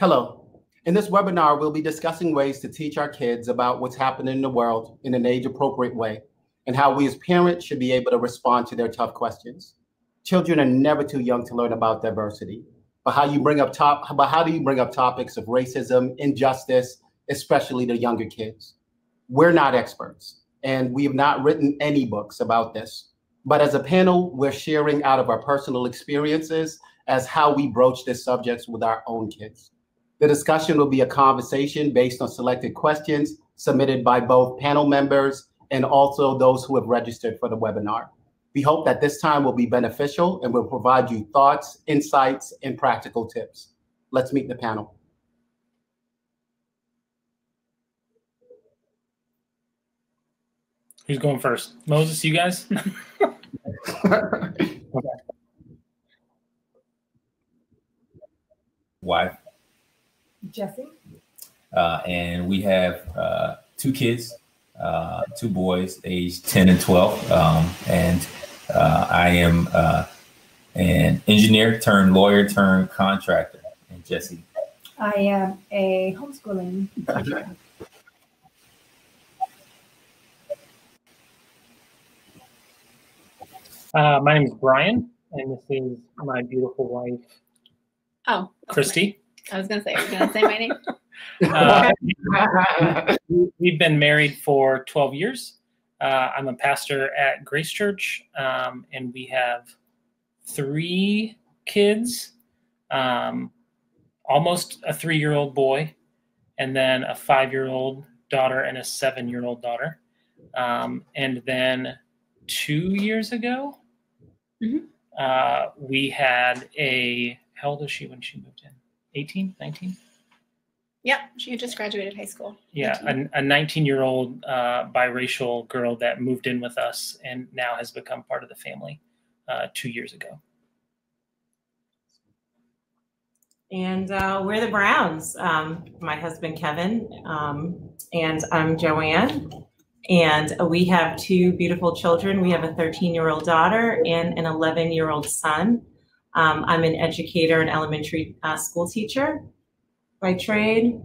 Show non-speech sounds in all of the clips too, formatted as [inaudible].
Hello. In this webinar, we'll be discussing ways to teach our kids about what's happening in the world in an age-appropriate way and how we as parents should be able to respond to their tough questions. Children are never too young to learn about diversity, but how you bring up top, but how do you bring up topics of racism, injustice, especially to younger kids? We're not experts, and we have not written any books about this. But as a panel, we're sharing out of our personal experiences as how we broach this subject with our own kids. The discussion will be a conversation based on selected questions submitted by both panel members and also those who have registered for the webinar. We hope that this time will be beneficial and will provide you thoughts, insights, and practical tips. Let's meet the panel. Who's going first? Moses, you guys? [laughs] okay. Wife. Jesse. Uh, and we have uh, two kids, uh, two boys, aged 10 and 12. Um, and uh, I am uh, an engineer turned lawyer turned contractor. And Jesse. I am a homeschooling teacher. Uh, my name is Brian, and this is my beautiful wife, Oh, Christy. I was gonna say, are you gonna say my name? Uh, [laughs] we've been married for 12 years. Uh, I'm a pastor at Grace Church, um, and we have three kids um, almost a three year old boy, and then a five year old daughter and a seven year old daughter. Um, and then two years ago, Mhm. uh, we had a, how old was she when she moved in? 18, 19? Yep, she had just graduated high school. Yeah, a 19 year old uh, biracial girl that moved in with us and now has become part of the family uh, two years ago. And uh, we're the Browns. Um, my husband Kevin, um, and I'm Joanne. And we have two beautiful children. We have a 13 year old daughter and an 11 year old son. Um, I'm an educator and elementary uh, school teacher by trade.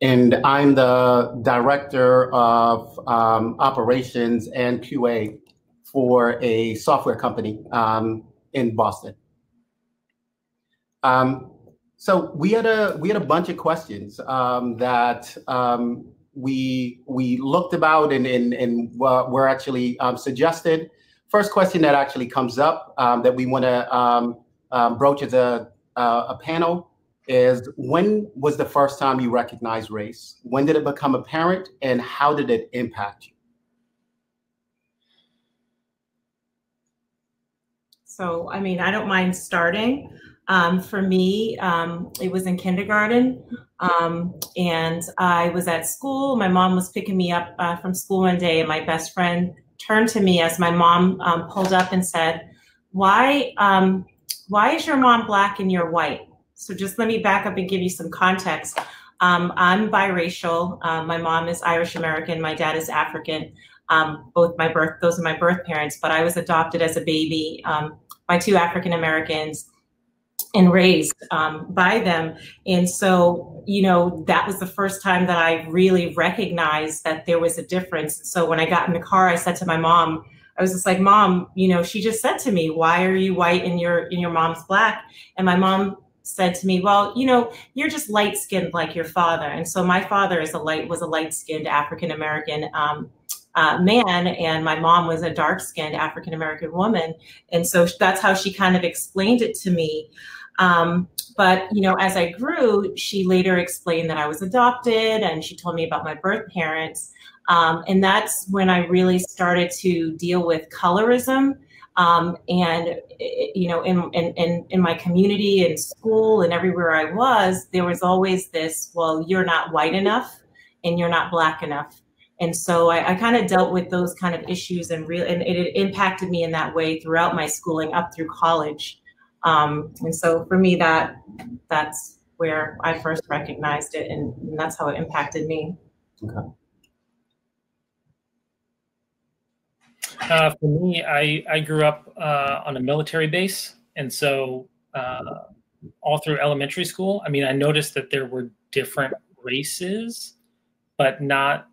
And I'm the director of um, operations and QA for a software company um, in Boston. Um, so we had a we had a bunch of questions um, that um, we we looked about and and, and were actually suggested. First question that actually comes up um, that we want to um, um, broach as a uh, a panel is when was the first time you recognized race? When did it become apparent, and how did it impact you? So, I mean, I don't mind starting. Um, for me, um, it was in kindergarten, um, and I was at school. My mom was picking me up uh, from school one day, and my best friend turned to me as my mom um, pulled up and said, "Why, um, why is your mom black and you're white?" So, just let me back up and give you some context. Um, I'm biracial. my mom is Irish American. My dad is African. both my birth, those are my birth parents. But I was adopted as a baby by two African Americans and raised um, by them. And so, you know, that was the first time that I really recognized that there was a difference. So when I got in the car, I said to my mom, I was just like, Mom, you know, she just said to me, Why are you white and your and your mom's black? And my mom said to me, Well, you know, you're just light skinned like your father. And so my father is a light was a light skinned African American um, uh, man, and my mom was a dark skinned African American woman. And so that's how she kind of explained it to me. Um, but you know, as I grew, she later explained that I was adopted, and she told me about my birth parents. Um, and that's when I really started to deal with colorism. Um, and you know, in, in in my community, in school, and everywhere I was, there was always this: well, you're not white enough, and you're not black enough. And so I, I kind of dealt with those kind of issues, and really, and it impacted me in that way throughout my schooling up through college. Um, and so for me, that that's where I first recognized it, and, and that's how it impacted me. Okay. Uh, for me, I, I grew up uh, on a military base, and so uh, all through elementary school. I mean, I noticed that there were different races, but not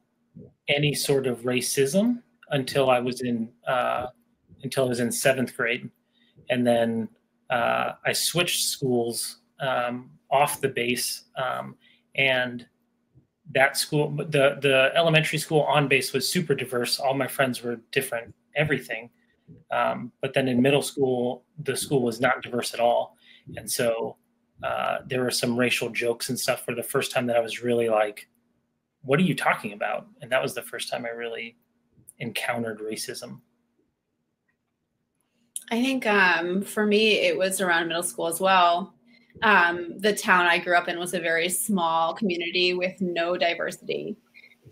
any sort of racism until I was in uh, until I was in seventh grade, and then uh, I switched schools um, off the base, um, and that school, the the elementary school on base was super diverse. All my friends were different, everything. Um, but then in middle school, the school was not diverse at all, and so uh, there were some racial jokes and stuff for the first time that I was really like, "What are you talking about?" And that was the first time I really encountered racism. I think um, for me, it was around middle school as well. Um, the town I grew up in was a very small community with no diversity.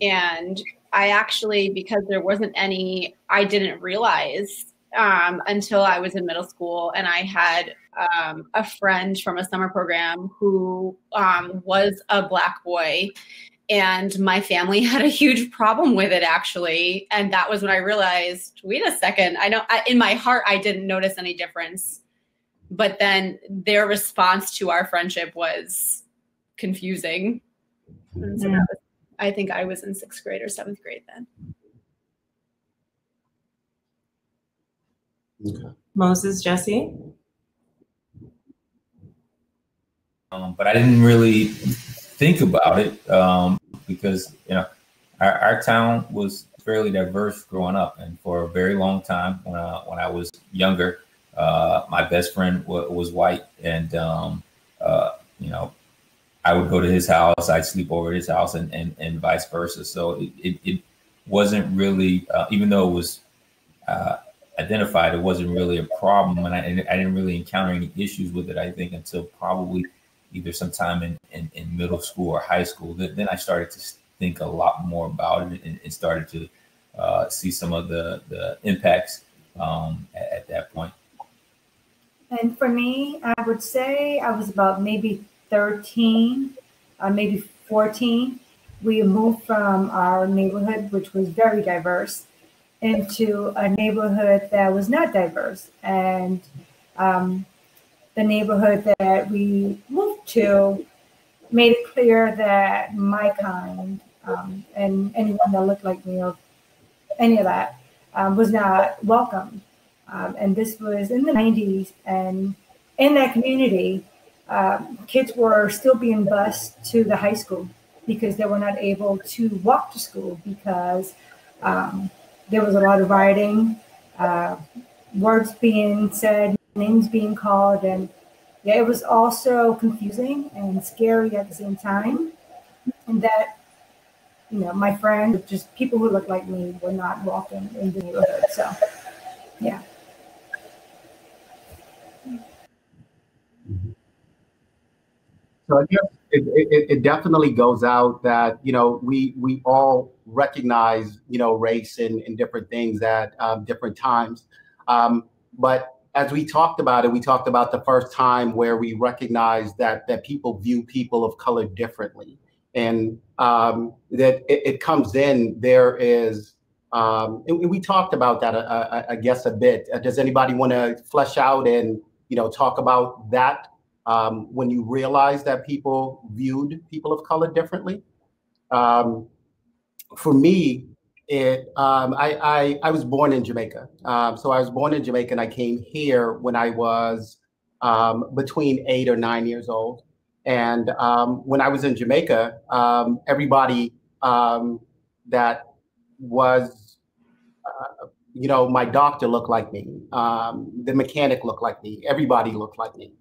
And I actually, because there wasn't any, I didn't realize um, until I was in middle school and I had um, a friend from a summer program who um, was a black boy and my family [laughs] had a huge problem with it actually. And that was when i realized wait a second i know I, in my heart i didn't notice any difference. But then their response to our friendship was confusing. And so was, i think i was in sixth grade or seventh grade then. Okay. moses jesse? Um, but i didn't really think about it um, because you know our, our, town was fairly diverse growing up, and for a very long time when I, when I was younger, uh, my best friend w- was white, and um, uh, you know I would go to his house, I'd sleep over at his house, and and, and vice versa. So it, it, it wasn't really, uh, even though it was uh, identified, it wasn't really a problem, and I, I didn't really encounter any issues with it. I think until probably either sometime in, in, in, middle school or high school. Then I started to think a lot more about it and, and started to uh, see some of the, the impacts um, at, at, that point. And for me, I would say I was about maybe 13, uh, maybe 14. We moved from our neighborhood, which was very diverse, into a neighborhood that was not diverse. And um, the neighborhood that we moved to made it clear that my kind um, and anyone that looked like me or any of that um, was not welcome. Um, and this was in the 90s. And in that community, um, kids were still being bused to the high school because they were not able to walk to school because um, there was a lot of rioting, uh, words being said names being called and yeah it was also confusing and scary at the same time. And that you know my friend just people who look like me were not walking in the neighborhood so yeah. So I guess it, it, it, definitely goes out that you know we we all recognize you know race and, and different things at um, different times, um, but as we talked about it, we talked about the first time where we recognized that that people view people of color differently, and um, that it, it, comes in. There is, um, and we talked about that, uh, uh, I guess, a bit. Uh, does anybody want to flesh out and you know talk about that um, when you realize that people viewed people of color differently? Um, for me, it um, I, I, I was born in Jamaica. Um, so I was born in Jamaica and I came here when I was um, between eight or nine years old. And um, when I was in Jamaica, um, everybody um, that was, uh, you know, my doctor looked like me, the mechanic looked like me, everybody looked like me.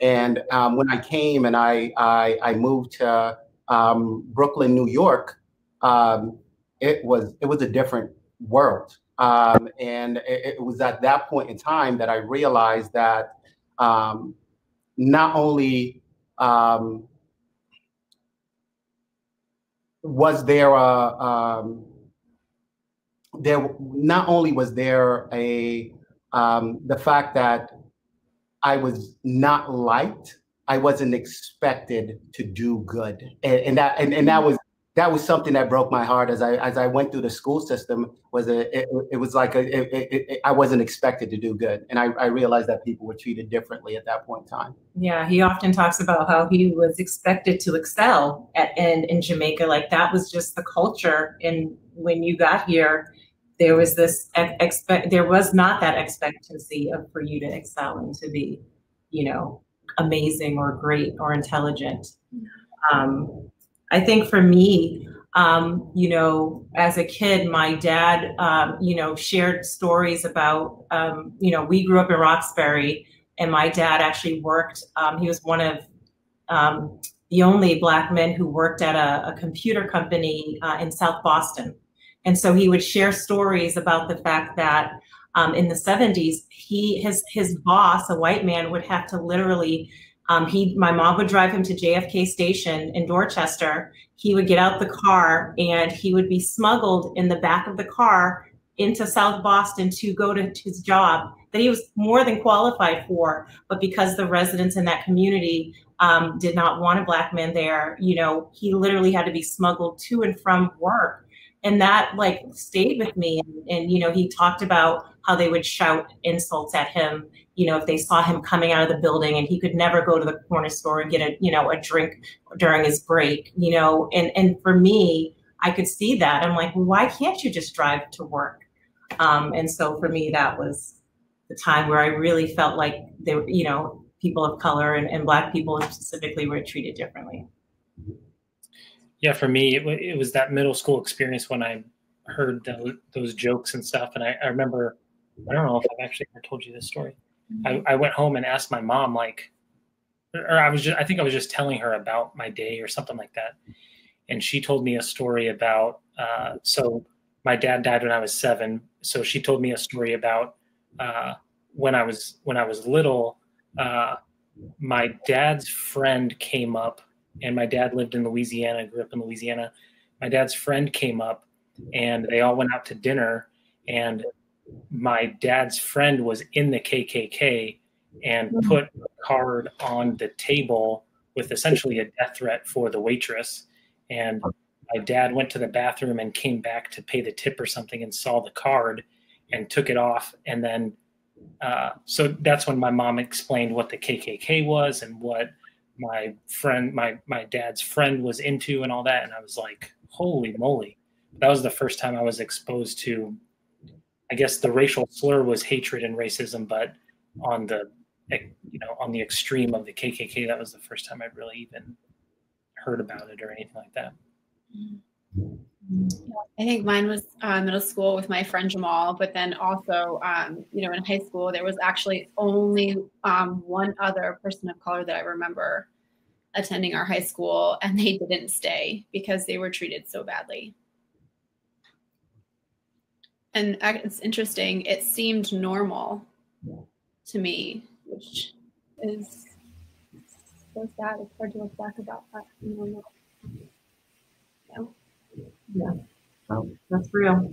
And when I came and I, I, I moved to Brooklyn, New York, um, it was it was a different world. Um, and it, it, was at that point in time that I realized that um, not only um, was there a um, there not only was there a um, the fact that I was not liked, I wasn't expected to do good, and, and that and, and that was that was something that broke my heart as I as I went through the school system. Was a it, it was like a, it, it, I wasn't expected to do good, and I, I realized that people were treated differently at that point in time. Yeah, he often talks about how he was expected to excel at in in Jamaica. Like that was just the culture, and when you got here, there was this expect there was not that expectancy of for you to excel and to be, you know, amazing or great or intelligent. Um, I think for me, um, you know, as a kid, my dad, um, you know, shared stories about, um, you know, we grew up in Roxbury, and my dad actually worked. Um, he was one of um, the only black men who worked at a, a computer company uh, in South Boston, and so he would share stories about the fact that um, in the 70s, he his his boss, a white man, would have to literally um, he, my mom would drive him to JFK Station in Dorchester. He would get out the car and he would be smuggled in the back of the car into South Boston to go to his job that he was more than qualified for. But because the residents in that community um, did not want a black man there, you know, he literally had to be smuggled to and from work. And that like stayed with me. And, and you know, he talked about how they would shout insults at him you know, if they saw him coming out of the building and he could never go to the corner store and get a, you know, a drink during his break, you know, and, and for me, I could see that. I'm like, well, why can't you just drive to work? Um, and so for me, that was the time where I really felt like they were, you know, people of color and, and black people specifically were treated differently. Yeah, for me, it, it was that middle school experience when I heard the, those jokes and stuff. And I, I remember, I don't know if I've actually ever told you this story. I, I went home and asked my mom, like, or I was just, I think I was just telling her about my day or something like that. And she told me a story about, uh, so my dad died when I was seven. So she told me a story about uh, when I was, when I was little, uh, my dad's friend came up and my dad lived in Louisiana, grew up in Louisiana. My dad's friend came up and they all went out to dinner and my dad's friend was in the KKK and mm-hmm. put a card on the table with essentially a death threat for the waitress. And my dad went to the bathroom and came back to pay the tip or something and saw the card and took it off. And then, uh, so that's when my mom explained what the KKK was and what my friend, my my dad's friend was into and all that. And I was like, holy moly! That was the first time I was exposed to I guess the racial slur was hatred and racism, but on the you know on the extreme of the KKK, that was the first time I'd really even heard about it or anything like that. I think mine was uh, middle school with my friend Jamal, but then also, um, you know, in high school, there was actually only um, one other person of color that I remember attending our high school, and they didn't stay because they were treated so badly and it's interesting. It seemed normal to me, which is so sad. It's hard to look back about that. Normal. Yeah. Yeah. Oh, that's real.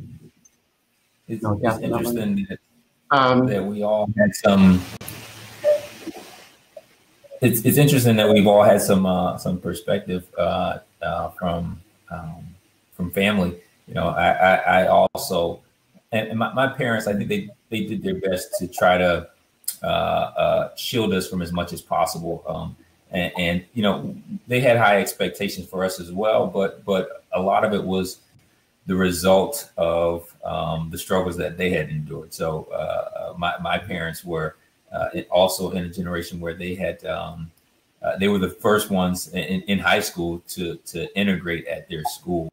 It's, no, it's interesting that, um, that we all had some. It's, it's interesting that we've all had some uh, some perspective uh, uh, from um, from family. You know, I, I, I also and, and my, my, parents, I think they they did their best to try to uh, uh, shield us from as much as possible. Um, and, and, you know, they had high expectations for us as well, but but a lot of it was the result of um, the struggles that they had endured. So uh, uh my my parents were uh, also in a generation where they had. Um, uh, they were the first ones in, in, high school to to integrate at their school.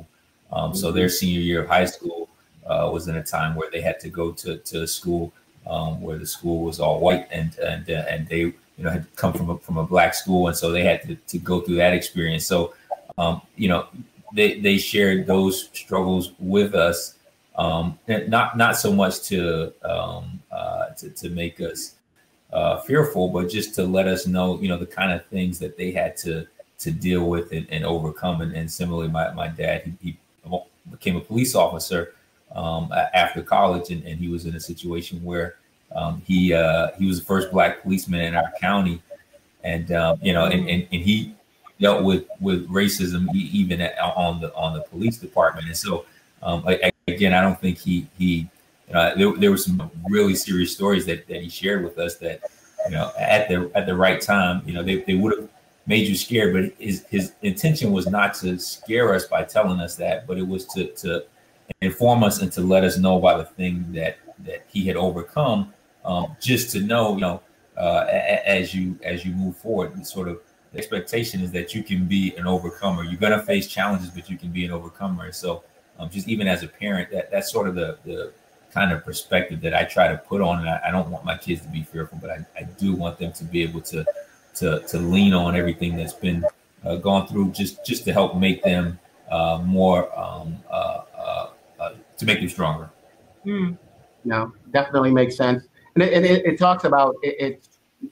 Um, so their senior year of high school, uh, was in a time where they had to go to to school um, where the school was all white and and uh, and they you know had come from a, from a black school and so they had to, to go through that experience. So um, you know they they shared those struggles with us. Um, not not so much to um, uh, to, to make us uh, fearful, but just to let us know, you know, the kind of things that they had to to deal with and, and overcome. And, and similarly, my, my dad, he, he became a police officer um, after college, and, and, he was in a situation where um, he uh, he was the first black policeman in our county, and um, you know, and, and, and he dealt with with racism even at, on the on the police department. And so, um, again, I don't think he he uh, there, there were some really serious stories that, that he shared with us that you know at the at the right time, you know, they, they would have made you scared, but his his intention was not to scare us by telling us that, but it was to to inform us and to let us know about the thing that that he had overcome, um, just to know, you know, uh, as you as you move forward, the sort of the expectation is that you can be an overcomer. You're gonna face challenges, but you can be an overcomer. so, um, just even as a parent, that that's sort of the the kind of perspective that I try to put on. And I, I don't want my kids to be fearful, but I, I do want them to be able to to to lean on everything that's been uh, gone through, just just to help make them uh, more um, uh, to make you stronger. Mm. No, definitely makes sense, and it, and it, it talks about it,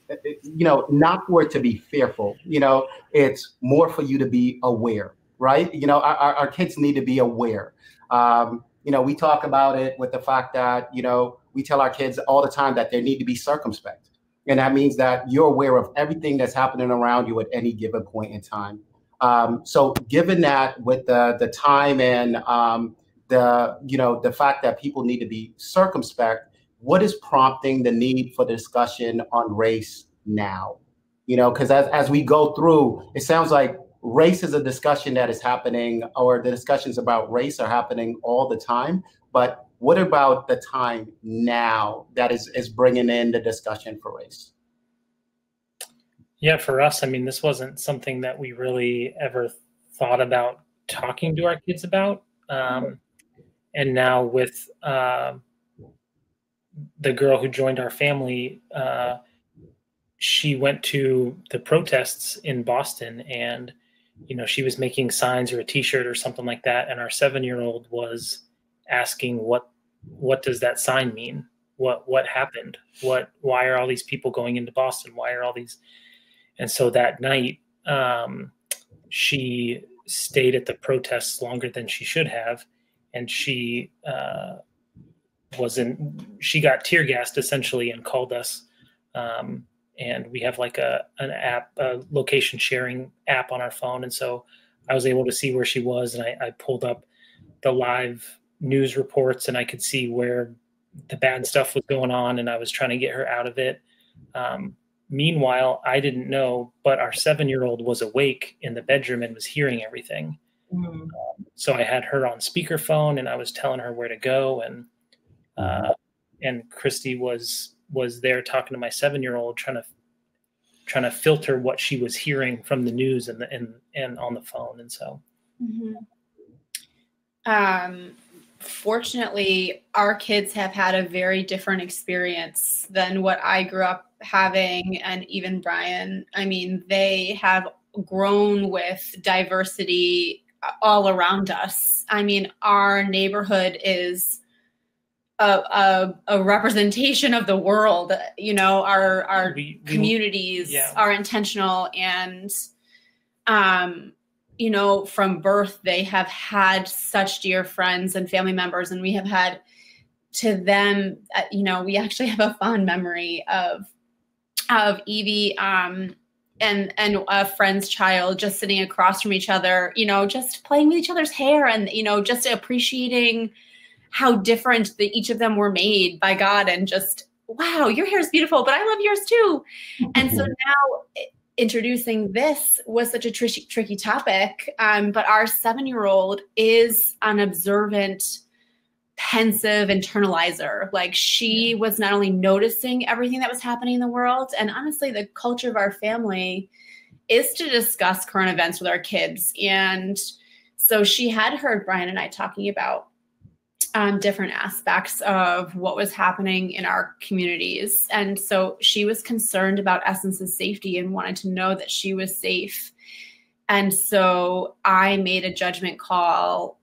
it, you know, not for it to be fearful. You know, it's more for you to be aware, right? You know, our, our kids need to be aware. Um, you know, we talk about it with the fact that, you know, we tell our kids all the time that they need to be circumspect. And that means that you're aware of everything that's happening around you at any given point in time. Um, so given that with the, the time and um, the, you know, the fact that people need to be circumspect, what is prompting the need for the discussion on race now? You know, because as, as we go through, it sounds like race is a discussion that is happening, or the discussions about race are happening all the time. But what about the time now that is, is bringing in the discussion for race? Yeah, for us, I mean, this wasn't something that we really ever thought about talking to our kids about. Um, and now with uh, the girl who joined our family, uh, she went to the protests in Boston and you know she was making signs or a t-shirt or something like that. And our seven year old was asking what what does that sign mean? What what happened? What why are all these people going into boston? Why are all these and so that night um, she stayed at the protests longer than she should have and she uh, was in she got tear gassed essentially and called us um, and we have like a an app, a location sharing app on our phone, and so I was able to see where she was, and I, I pulled up the live news reports, and I could see where the bad stuff was going on, and I was trying to get her out of it. Um, meanwhile, I didn't know, but our seven year old was awake in the bedroom and was hearing everything. Mm-hmm. Um, so I had her on speakerphone, and I was telling her where to go, and uh, and Christy was was there talking to my seven year old trying to trying to filter what she was hearing from the news and the, and and on the phone and so mm-hmm. um fortunately our kids have had a very different experience than what i grew up having and even brian i mean they have grown with diversity all around us i mean our neighborhood is a, a, a, representation of the world. You know, our our we, we, communities yeah. are intentional, and um, you know, from birth they have had such dear friends and family members, and we have had to them. Uh, you know, we actually have a fond memory of of Evie. Um, and and a friend's child just sitting across from each other you know just playing with each other's hair and you know just appreciating how different the, each of them were made by God and just wow, your hair is beautiful, but I love yours too. And so [laughs] now eh, introducing this was such a tricky, tricky topic. Um, but our seven year old is an observant, pensive internalizer. Like she was not only noticing everything that was happening in the world, and honestly, the culture of our family is to discuss current events with our kids. And so she had heard Brian and I talking about um, different aspects of what was happening in our communities. And so she was concerned about Essence's safety and wanted to know that she was safe. And so I made a judgment call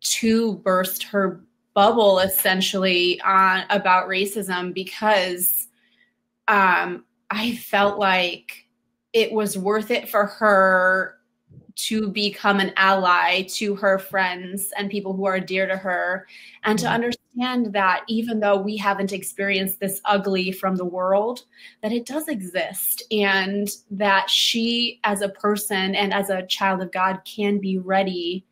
to burst her bubble essentially on about racism because um, I felt like it was worth it for her to become an ally to her friends and people who are dear to her and to mm-hmm. understand understand that even though we haven't experienced this ugly from the world, that it does exist and that she, as a person and as a child of God, can be ready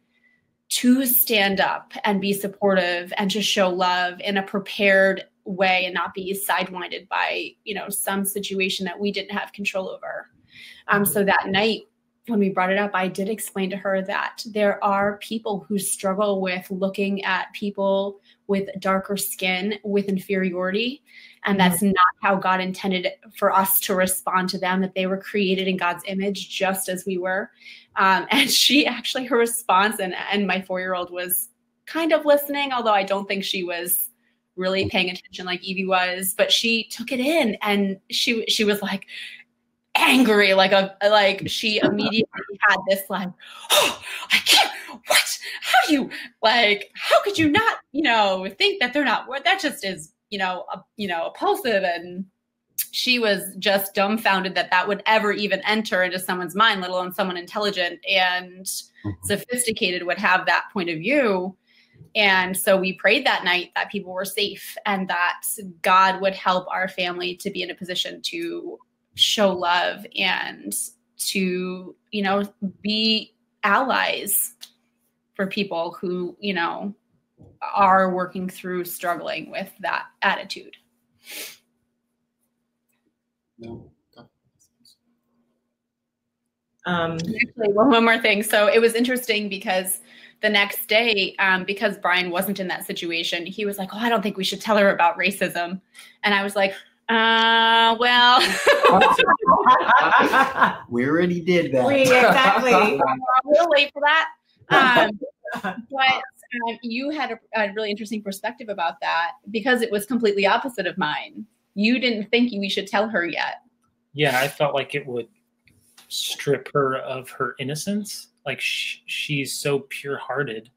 to stand up and be supportive and to show love in a prepared way and not be sidewinded by you know some situation that we didn't have control over um, so that night when we brought it up i did explain to her that there are people who struggle with looking at people with darker skin with inferiority and that's mm-hmm. not how god intended for us to respond to them that they were created in god's image just as we were um, [laughs] and she actually her response and and my four year old was kind of listening although i don't think she was really paying attention like evie was but she took it in and she she was like angry like a like she [laughs] immediately had this like oh i can't what? How do you like how could you not you know think that they're not worth that just is you know you know opposite and she was just dumbfounded that that would ever even enter into someone's mind let alone someone intelligent and mm-hmm. sophisticated would have that point of view and so we prayed that night that people were safe and that god would help our family to be in a position to show love and to you know be allies for people who you know are working through struggling with that attitude no. Um, Actually, one, one more thing. So it was interesting because the next day, um, because Brian wasn't in that situation, he was like, "Oh, I don't think we should tell her about racism," and I was like, uh, well, [laughs] we already did that. We, exactly. [laughs] we'll wait for that. Um, but um, you had a, a, really interesting perspective about that because it was completely opposite of mine. You didn't think we should tell her yet. Yeah, I felt like it would strip her of her innocence. Like sh- she's so pure-hearted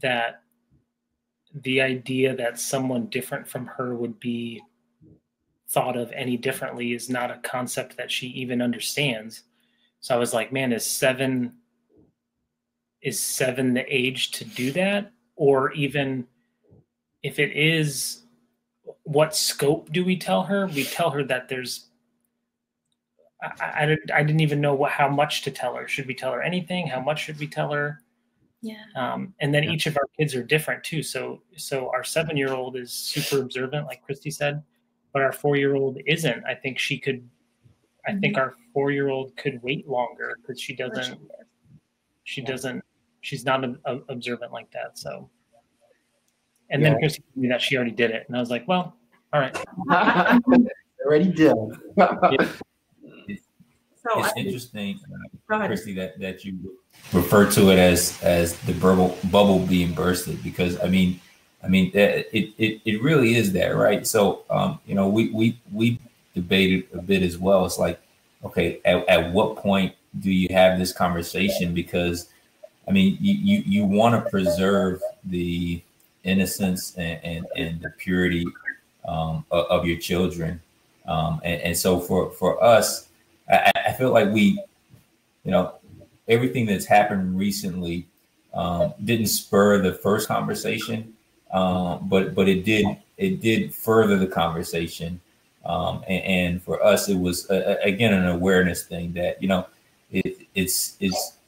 that the idea that someone different from her would be thought of any differently is not a concept that she even understands. So I was like, man, is seven is seven the age to do that? Or even if it is, what scope do we tell her? We tell her that there's I, I, I didn't even know what, how much to tell her. Should we tell her anything? How much should we tell her? Yeah. Um, and then yeah. each of our kids are different too. So so our seven year old is super observant, like Christy said but our four year old isn't. I think she could. I mm-hmm. think our four year old could wait longer because she doesn't. She doesn't. She's not a, a, observant like that. So. And yeah. then Christy told me that she already did it, and I was like, "Well, all right." [laughs] already did. yeah. So it's I, interesting, uh, Christy, that that you refer to it as as the bubble bubble being bursted because I mean I mean, it, it, it really is that, right? So, um, you know, we, we, we debated a bit as well. It's like, okay, at, at what point do you have this conversation? Because, I mean, you, you, you want to preserve the innocence and, and, and the purity um, of, of, your children. Um, and, and, so for, for us, I, I, feel like we, you know, everything that's happened recently um, didn't spur the first conversation um, but but it did it did further the conversation. Um, and, and, for us, it was uh, again an awareness thing that you know it, it's it's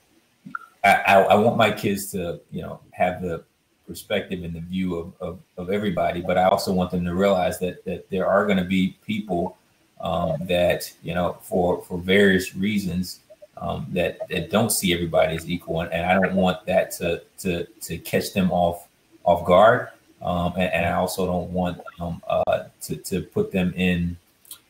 I, I, want my kids to you know have the perspective and the view of, of, of everybody, but I also want them to realize that that there are going to be people um, that you know for for various reasons um, that that don't see everybody as equal, and, and I don't want that to to to catch them off off guard. Um, and, and, I also don't want um, uh, to, to put them in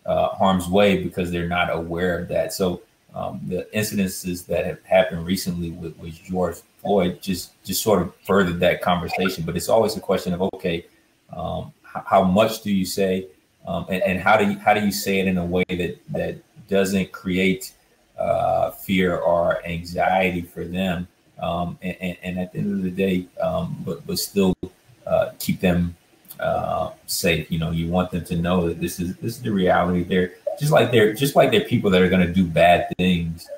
uh, harm's way because they're not aware of that. So um, the incidences that have happened recently with, with George Floyd just just sort of furthered that conversation. But it's always a question of okay, um, how, how, much do you say, um, and, and, how do you how do you say it in a way that that doesn't create uh, fear or anxiety for them? Um, and, and, at the end of the day, um, but but still uh, keep them uh, safe. You know, you want them to know that this is this is the reality. They're just like they're just like they're people that are going to do bad things.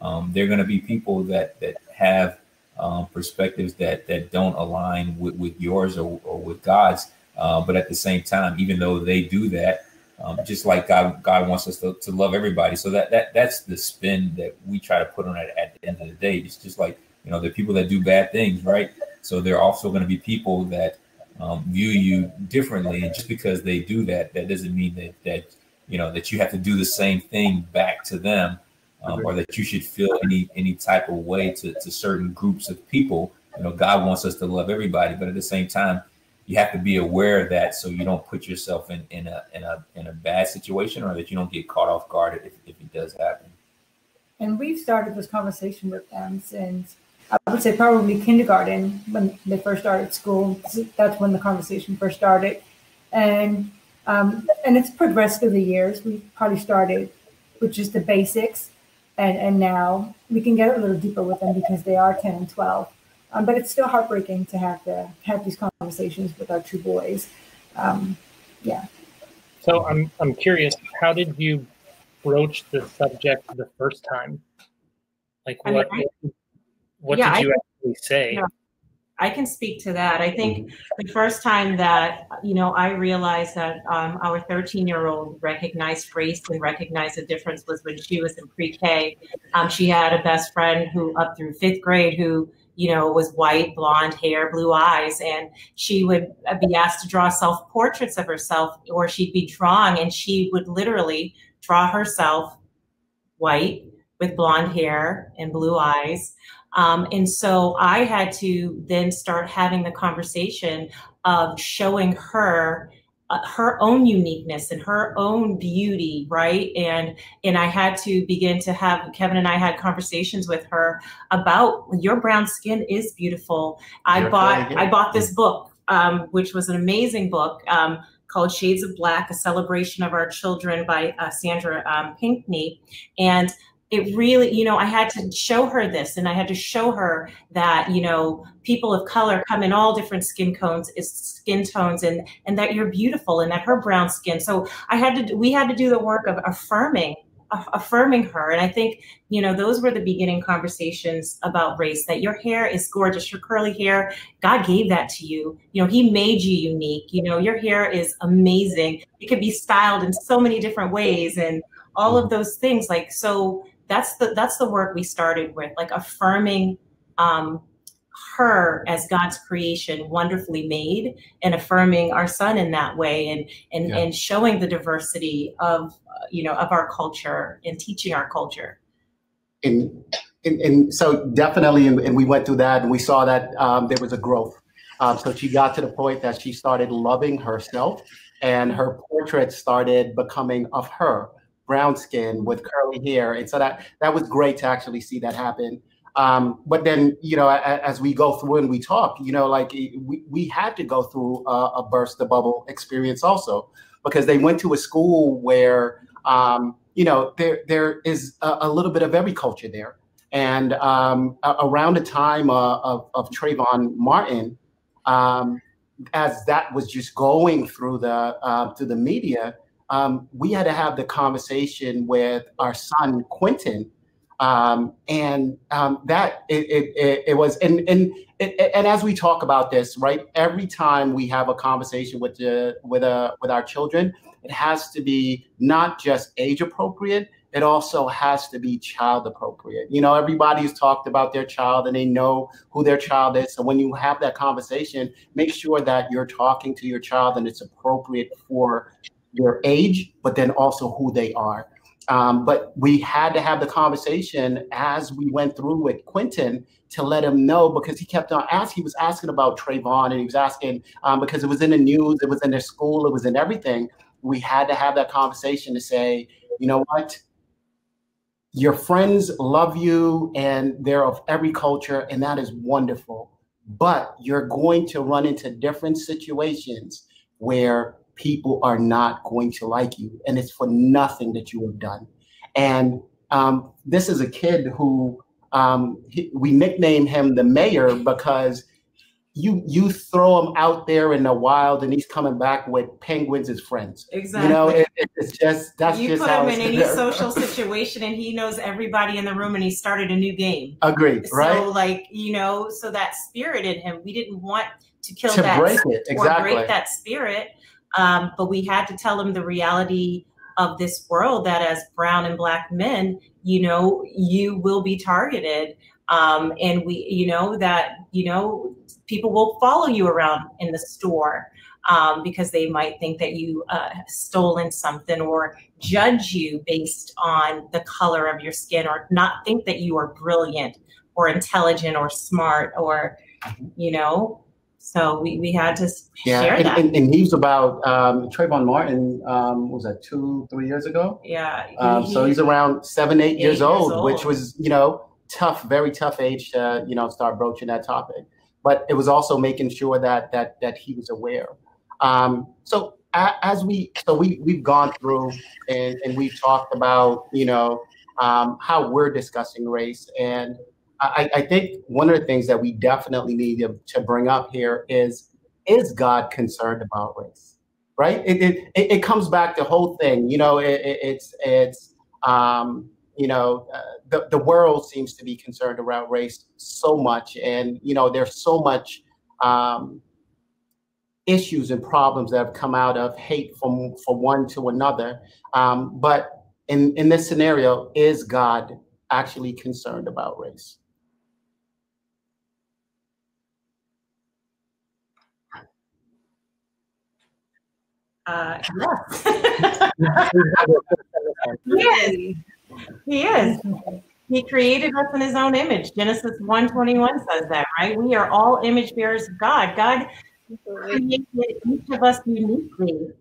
Um, they're going to be people that that have um, perspectives that that don't align with, with yours or, or with God's. Uh, but at the same time, even though they do that, um, just like God, God wants us to, to love everybody. So that that that's the spin that we try to put on it at the end of the day. It's just like you know, the people that do bad things, right? So there are also going to be people that um, view you differently, and just because they do that, that doesn't mean that that you know that you have to do the same thing back to them, um, or that you should feel any any type of way to to certain groups of people. You know, God wants us to love everybody, but at the same time, you have to be aware of that so you don't put yourself in in a in a in a bad situation, or that you don't get caught off guard if, if it does happen. And we've started this conversation with them since I would say probably kindergarten when they first started school. That's when the conversation first started, and um, and it's progressed through the years. We probably started with just the basics, and and now we can get a little deeper with them because they are ten and twelve. Um, but it's still heartbreaking to have to have these conversations with our two boys. Um, yeah. So I'm I'm curious. How did you broach the subject the first time? Like what? I mean, what yeah, did you I, actually say? Yeah, I can speak to that. I think mm-hmm. the first time that you know I realized that um, our 13 year old recognized race and recognized the difference was when she was in pre-K. Um, she had a best friend who up through fifth grade who you know was white, blonde hair, blue eyes, and she would be asked to draw self portraits of herself, or she'd be drawing, and she would literally draw herself white with blonde hair and blue eyes um, and so I had to then start having the conversation of showing her uh, her own uniqueness and her own beauty right? And and i had to begin to have kevin and i had conversations with her about your brown skin is beautiful. I You're bought i bought this book um, which was an amazing book um, called shades of black a celebration of our children by uh, sandra um, pinkney and it really, you know, I had to show her this and I had to show her that, you know, people of color come in all different skin tones, skin tones and and that you're beautiful and that her brown skin. So I had to we had to do the work of affirming affirming her and i think you know those were the beginning conversations about race that your hair is gorgeous your curly hair god gave that to you you know he made you unique you know your hair is amazing it could be styled in so many different ways and all of those things like so that's the that's the work we started with, like affirming um, her as God's creation, wonderfully made, and affirming our son in that way, and and yeah. and showing the diversity of uh, you know of our culture and teaching our culture. And and, and so definitely, and, and, we went through that, and we saw that um, there was a growth. Um, so she got to the point that she started loving herself, and her portrait started becoming of her brown skin with curly hair, and so that that was great to actually see that happen. Um, but then, you know, as we go through and we talk, you know, like we, we had to go through a, a burst the bubble experience also because they went to a school where, um, you know, there there is a, a, little bit of every culture there. And um, around the time uh, of, of Trayvon Martin, um, as that was just going through the uh, through the media, um, we had to have the conversation with our son Quentin, um, and um, that it, it, it, was and and and as we talk about this, right? Every time we have a conversation with the with a uh, with our children, it has to be not just age appropriate. It also has to be child appropriate. You know, everybody's talked about their child and they know who their child is. So when you have that conversation, make sure that you're talking to your child and it's appropriate for your age, but then also who they are. Um, but we had to have the conversation as we went through with Quentin to let him know because he kept on asking. He was asking about Trayvon and he was asking um, because it was in the news, it was in their school, it was in everything. We had to have that conversation to say, you know what? Your friends love you and they're of every culture, and that is wonderful. But you're going to run into different situations where people are not going to like you, and it's for nothing that you have done. And um, this is a kid who um, he, we nickname him the mayor because you you throw him out there in the wild and he's coming back with penguins as friends. Exactly. You know, it, it's just that's you just put him in any [laughs] social situation and he knows everybody in the room and he started a new game. Agreed, right? So like, you know, so that spirit in him, we didn't want to kill to that break it, exactly. or break that spirit. Um, but we had to tell them the reality of this world that as brown and black men, you know, you will be targeted. Um, and we, you know, that, you know, people will follow you around in the store um, because they might think that you uh, stolen something or judge you based on the color of your skin or not think that you are brilliant or intelligent or smart or, you know, so we, we had to yeah, share and, that. and, and he was about um, Trayvon Martin. Um, was that two, three years ago? yeah. Um, so he's around seven, eight, Eight years, years old, which was you know tough, very tough age to you know start broaching that topic. But it was also making sure that that that he was aware. Um, so a, as we so we we've gone through and, and we've talked about you know um, how we're discussing race and I, I think one of the things that we definitely need to, to bring up here is is God concerned about race? Right? It it, it, comes back to the whole thing. You know, it, it, it's it's um, you know uh, the the world seems to be concerned around race so much, and you know there's so much um, issues and problems that have come out of hate from from one to another. Um, but in in this scenario, is God actually concerned about race? Uh, [laughs] yes. [laughs] he is. He is. [laughs] He created us in his own image. Genesis 121 says that, right? We are all image bearers of God. God created each of us uniquely.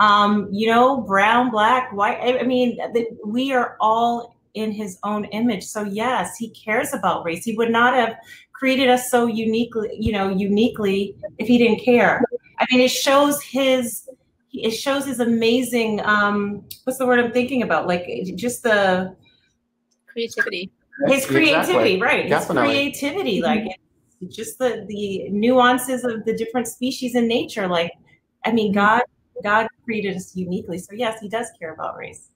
Um, you know, brown, black, white. I mean, the, we are all in his own image. So yes, he cares about race. He would not have created us so uniquely, you know, uniquely if he didn't care. I mean, it shows his it shows his amazing um what's the word i'm thinking about like just the Creativity. his creativity Exactly. right his Definitely. creativity like just the the nuances of the different species in nature like i mean god god created us uniquely so yes he does care about race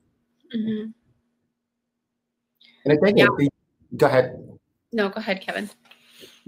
Mhm. And I think Yeah. it- go ahead. No, go ahead, Kevin.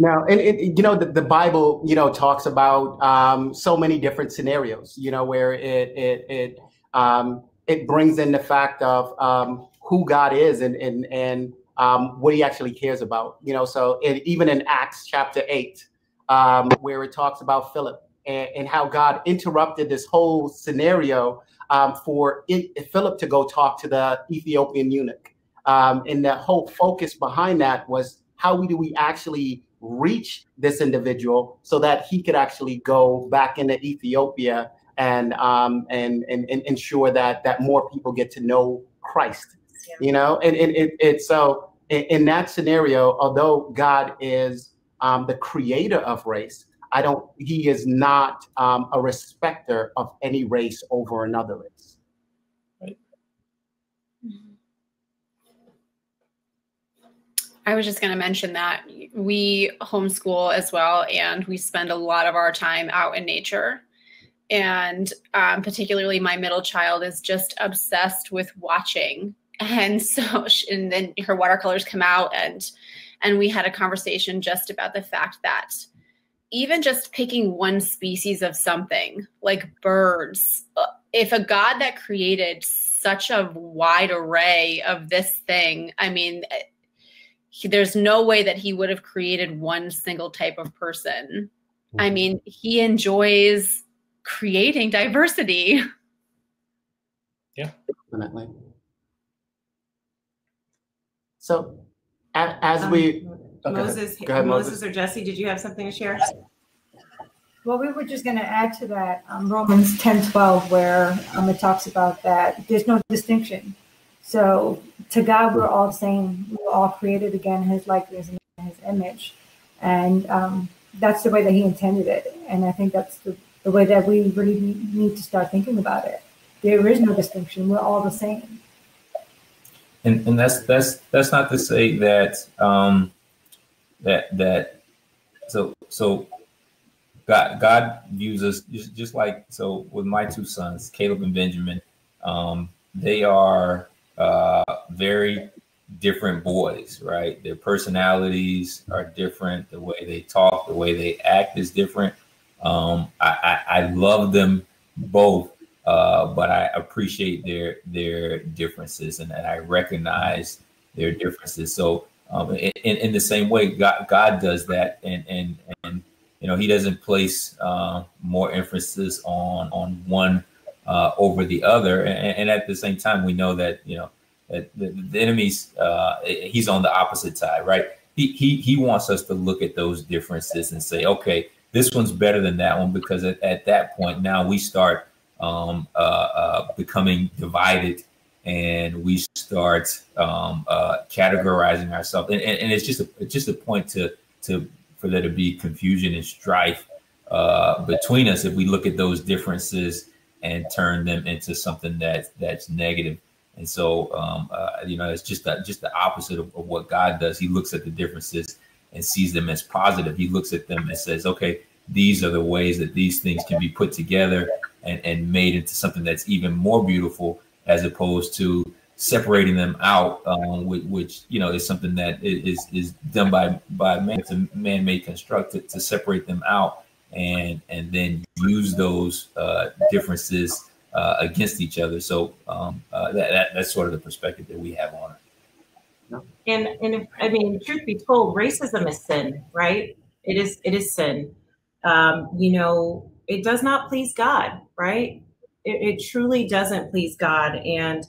Now, and, and you know, the, the Bible, you know, talks about um, so many different scenarios, you know, where it it it um, it brings in the fact of um, who God is and and and um, what He actually cares about, you know. So, even in Acts chapter eight, um, where it talks about Philip and, and how God interrupted this whole scenario um, for it, Philip to go talk to the Ethiopian eunuch, and the whole focus behind that was how do we actually reach this individual so that he could actually go back into Ethiopia and um, and, and and ensure that that more people get to know Christ. You know, and, and it, it so in, in that scenario, although God is um, the creator of race, I don't. He is not um, a respecter of any race over another race. I was just going to mention that we homeschool as well, and we spend a lot of our time out in nature. And um, particularly, my middle child is just obsessed with watching. [laughs] And so, she- and then her watercolors come out, and and we had a conversation just about the fact that even just picking one species of something like birds, uh, if a God that created such a wide array of this thing, I mean, he, there's no way that he would have created one single type of person. I mean, he enjoys creating diversity. Yeah, Definitely. So, a- as we Um, okay. moses Go ahead, moses. Moses. or jesse did you have something to share Well, we were just going to add to that um, Romans 10 12, where um, it talks about that there's no distinction. So to God, we're all the same. We're all created again in his likeness and his image. And um, that's the way that he intended it. And I think that's the, the way that we really need to start thinking about it. There is no distinction. We're all the same. and and that's that's that's not to say that um that that so so God, God views us just, just like so with my two sons, Caleb and Benjamin. Um, they are uh, very different boys, right? Their personalities are different. The way they talk, the way they act is different. Um, I, I, I love them both, uh, but I appreciate their their differences and, and I recognize their differences. So um, in, in the same way, God, God does that, and and and you know, he doesn't place uh, more emphasis on on one uh, over the other. And, and, at the same time, we know that you know that the, the enemy's uh, he's on the opposite side, right? He, he he wants us to look at those differences and say, okay, this one's better than that one because at, at that point now we start um, uh, uh, becoming divided and we start um, uh, categorizing ourselves, and, and, and, it's just a it's just a point to to for there to be confusion and strife uh, between us if we look at those differences and turn them into something that that's negative. And so, um, uh, you know, it's just that just the opposite of, of, what God does. He looks at the differences and sees them as positive. He looks at them and says, okay, these are the ways that these things can be put together and, and made into something that's even more beautiful, as opposed to separating them out, um, which, which, you know is something that is is done by by man. It's a man-made construct to, to separate them out and and then use those uh, differences uh, against each other. So um, uh, that, that, that's sort of the perspective that we have on it. And and if, I mean, truth be told, racism is sin, right? It is it is sin. Um, you know, it does not please God, right? It, it truly doesn't please God, and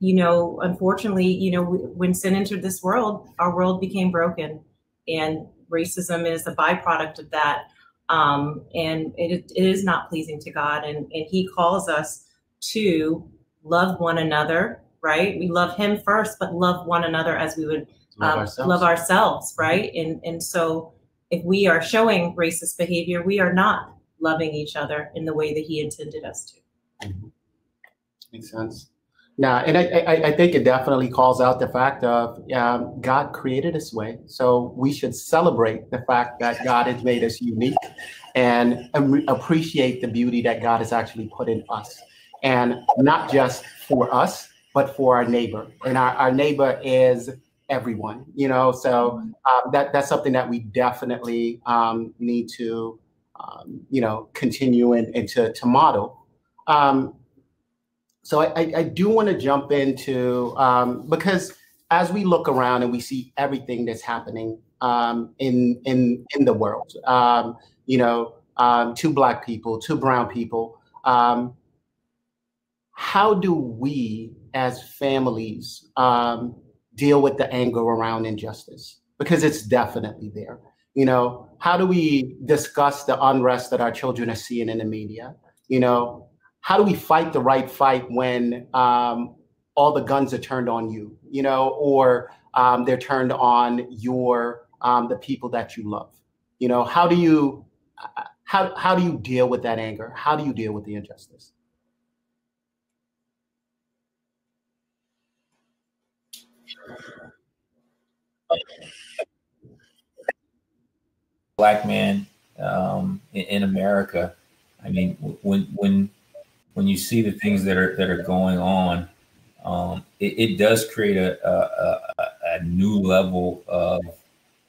you know, unfortunately, you know, when sin entered this world, our world became broken, and racism is a byproduct of that. Um, and it, it is not pleasing to God. And, and He calls us to love one another, right? We love Him first, but love one another as we would love, um, ourselves. love ourselves, right? And and so if we are showing racist behavior, we are not loving each other in the way that He intended us to. Mm-hmm. Makes sense. Yeah, and I, I, I, think it definitely calls out the fact of um, God created us way. So we should celebrate the fact that God has made us unique and appreciate the beauty that God has actually put in us. And not just for us, but for our neighbor. And our, our neighbor is everyone, you know? So um, that, that's something that we definitely um, need to, um, you know, continue and, and to, to model. So I, I do want to jump into um, because as we look around and we see everything that's happening um, in in in the world, um, you know, um, to Black people, to Brown people, um, how do we as families um, deal with the anger around injustice? Because it's definitely there. You know, how do we discuss the unrest that our children are seeing in the media? You know, how do we fight the right fight when um, all the guns are turned on you, you know, or um, they're turned on your um, the people that you love? You know, how do you how how do you deal with that anger? How do you deal with the injustice? Black man um, in, in America. I mean, when when when you see the things that are that are going on, um, it, it, does create a, a, a, new level of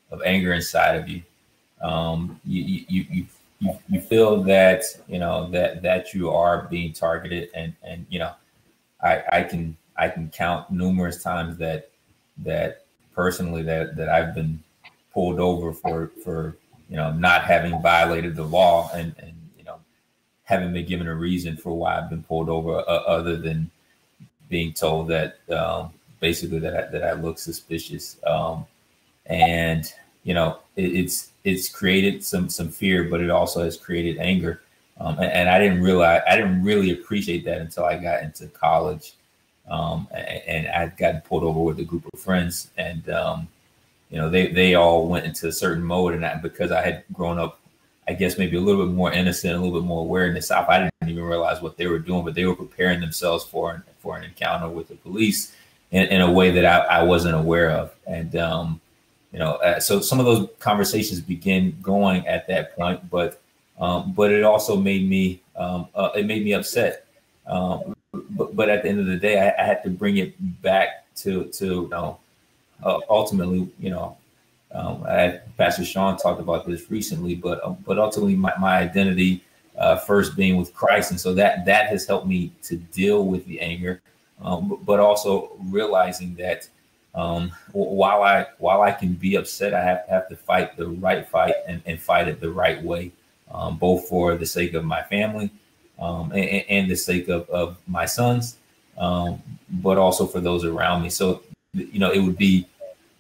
of anger inside of you. Um, you, you, you you you feel that you know that that you are being targeted, and and you know, I I can I can count numerous times that that personally that that I've been pulled over for for you know not having violated the law and and haven't been given a reason for why I've been pulled over, uh, other than being told that um, basically that I, that I look suspicious. Um, and you know, it, it's it's created some some fear, but it also has created anger. Um, and, and, I didn't realize I didn't really appreciate that until I got into college, um, and, and I got pulled over with a group of friends, and um, you know they they all went into a certain mode, and I, because I had grown up I guess maybe a little bit more innocent, a little bit more aware in the South. I didn't even realize what they were doing, but they were preparing themselves for an, for an encounter with the police in, in a way that I, I wasn't aware of. And, um, you know, uh, so some of those conversations begin going at that point, but um, but it also made me um, uh, it made me upset. Um, but, but at the end of the day, I, I had to bring it back to to you know uh, ultimately you know um, I, Pastor Sean talked about this recently, but um, but ultimately my, my identity uh, first being with Christ, and so that that has helped me to deal with the anger, um, but also realizing that um, while I while I can be upset, I have, have to fight the right fight and, and fight it the right way, um, both for the sake of my family um, and, and, the sake of, of my sons, but also for those around me. So you know, it would be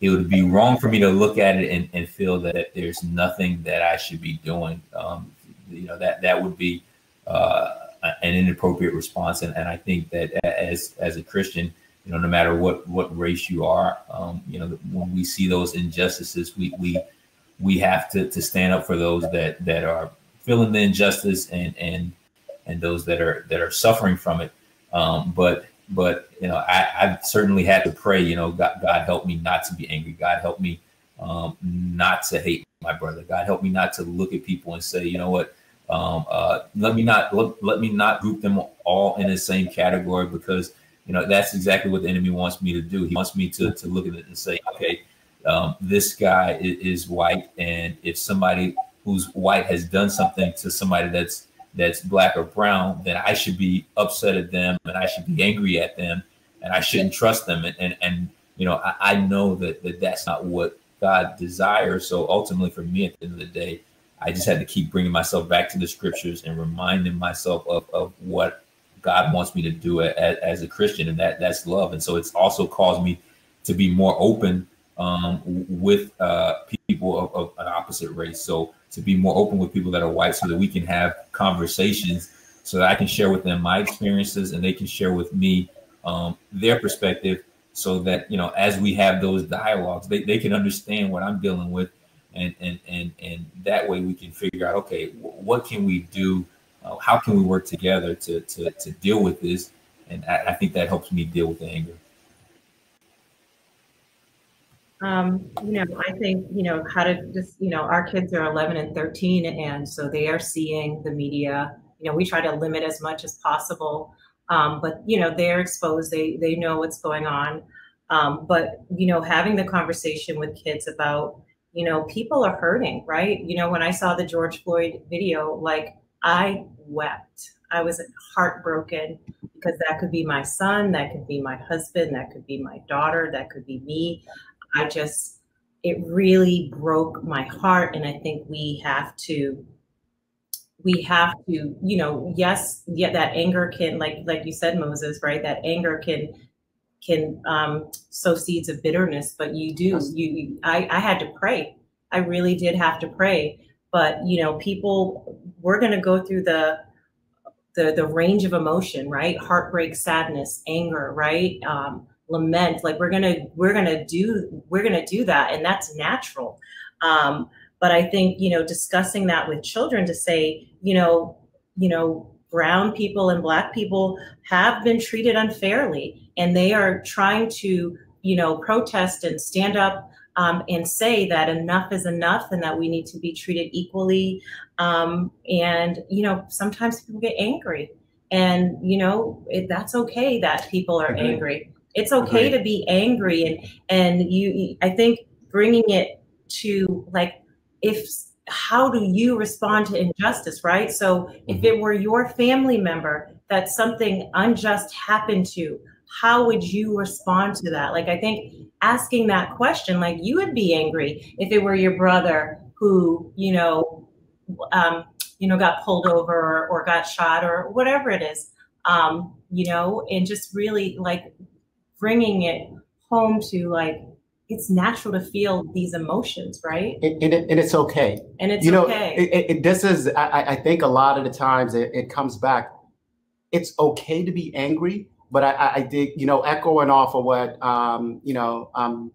it would be wrong for me to look at it and, and feel that there's nothing that I should be doing. Um, you know that that would be uh, an inappropriate response, and, and I think that as as a Christian, you know, no matter what what race you are, um, you know, when we see those injustices, we we we have to to stand up for those that that are feeling the injustice and and and those that are that are suffering from it. Um, but but you know, I, I've certainly had to pray. You know, God, God help me not to be angry. God help me um, not to hate my brother. God help me not to look at people and say, you know what, um, uh, let me not let, let me not group them all in the same category because you know that's exactly what the enemy wants me to do. He wants me to to look at it and say, okay, um, this guy is, is white, and if somebody who's white has done something to somebody that's that's black or brown, then I should be upset at them and I should be angry at them and I shouldn't trust them. And, and, and you know, I, I know that, that that's not what God desires. So ultimately, for me, at the end of the day, I just had to keep bringing myself back to the scriptures and reminding myself of, of what God wants me to do as, as a Christian, and that that's love. And so it's also caused me to be more open um, with uh, people of, of, an opposite race. So to be more open with people that are white, so that we can have conversations, so that I can share with them my experiences and they can share with me um, their perspective, so that you know as we have those dialogues, they, they can understand what I'm dealing with, and and and and that way we can figure out okay, what can we do? Uh, how can we work together to to to deal with this? And I, I think that helps me deal with the anger. Um, you know, I think, you know, how to just, you know, our kids are 11 and 13, and so they are seeing the media. You know, we try to limit as much as possible, um, but, you know, they're exposed, they, they know what's going on. Um, but, you know, having the conversation with kids about, you know, people are hurting, right? You know, when I saw the George Floyd video, like I wept. I was heartbroken because that could be my son, that could be my husband, that could be my daughter, that could be me. I just, it really broke my heart. And I think we have to, we have to, you know, yes, yeah, that anger can, like, like you said, Moses, right? That anger can, can um, sow seeds of bitterness, but you do, you, you I, I had to pray. I really did have to pray. But, you know, people, we're going to go through the, the, the range of emotion, right? Heartbreak, sadness, anger, right? Um, lament like we're gonna we're gonna do we're gonna do that and that's natural. Um, but i think you know discussing that with children to say you know you know brown people and black people have been treated unfairly and they are trying to you know protest and stand up um, and say that enough is enough and that we need to be treated equally. Um, and you know sometimes people get angry and you know it, that's okay that people are mm-hmm. angry it's okay Agreed. to be angry and and you I think bringing it to like if how do you respond to injustice, right? So if mm-hmm. it were your family member that something unjust happened to, how would you respond to that? Like I think asking that question, like you would be angry if it were your brother who, you know, um, you know, got pulled over or, or got shot or whatever it is. Um, you know, and just really like bringing it home to like it's natural to feel these emotions, right? And, and, it, and it's okay. And it's you know, okay. It, it, this is, I, I, think a lot of the times it, comes back. It's okay to be angry, but I, I did, you know, echoing off of what, um, you know, um,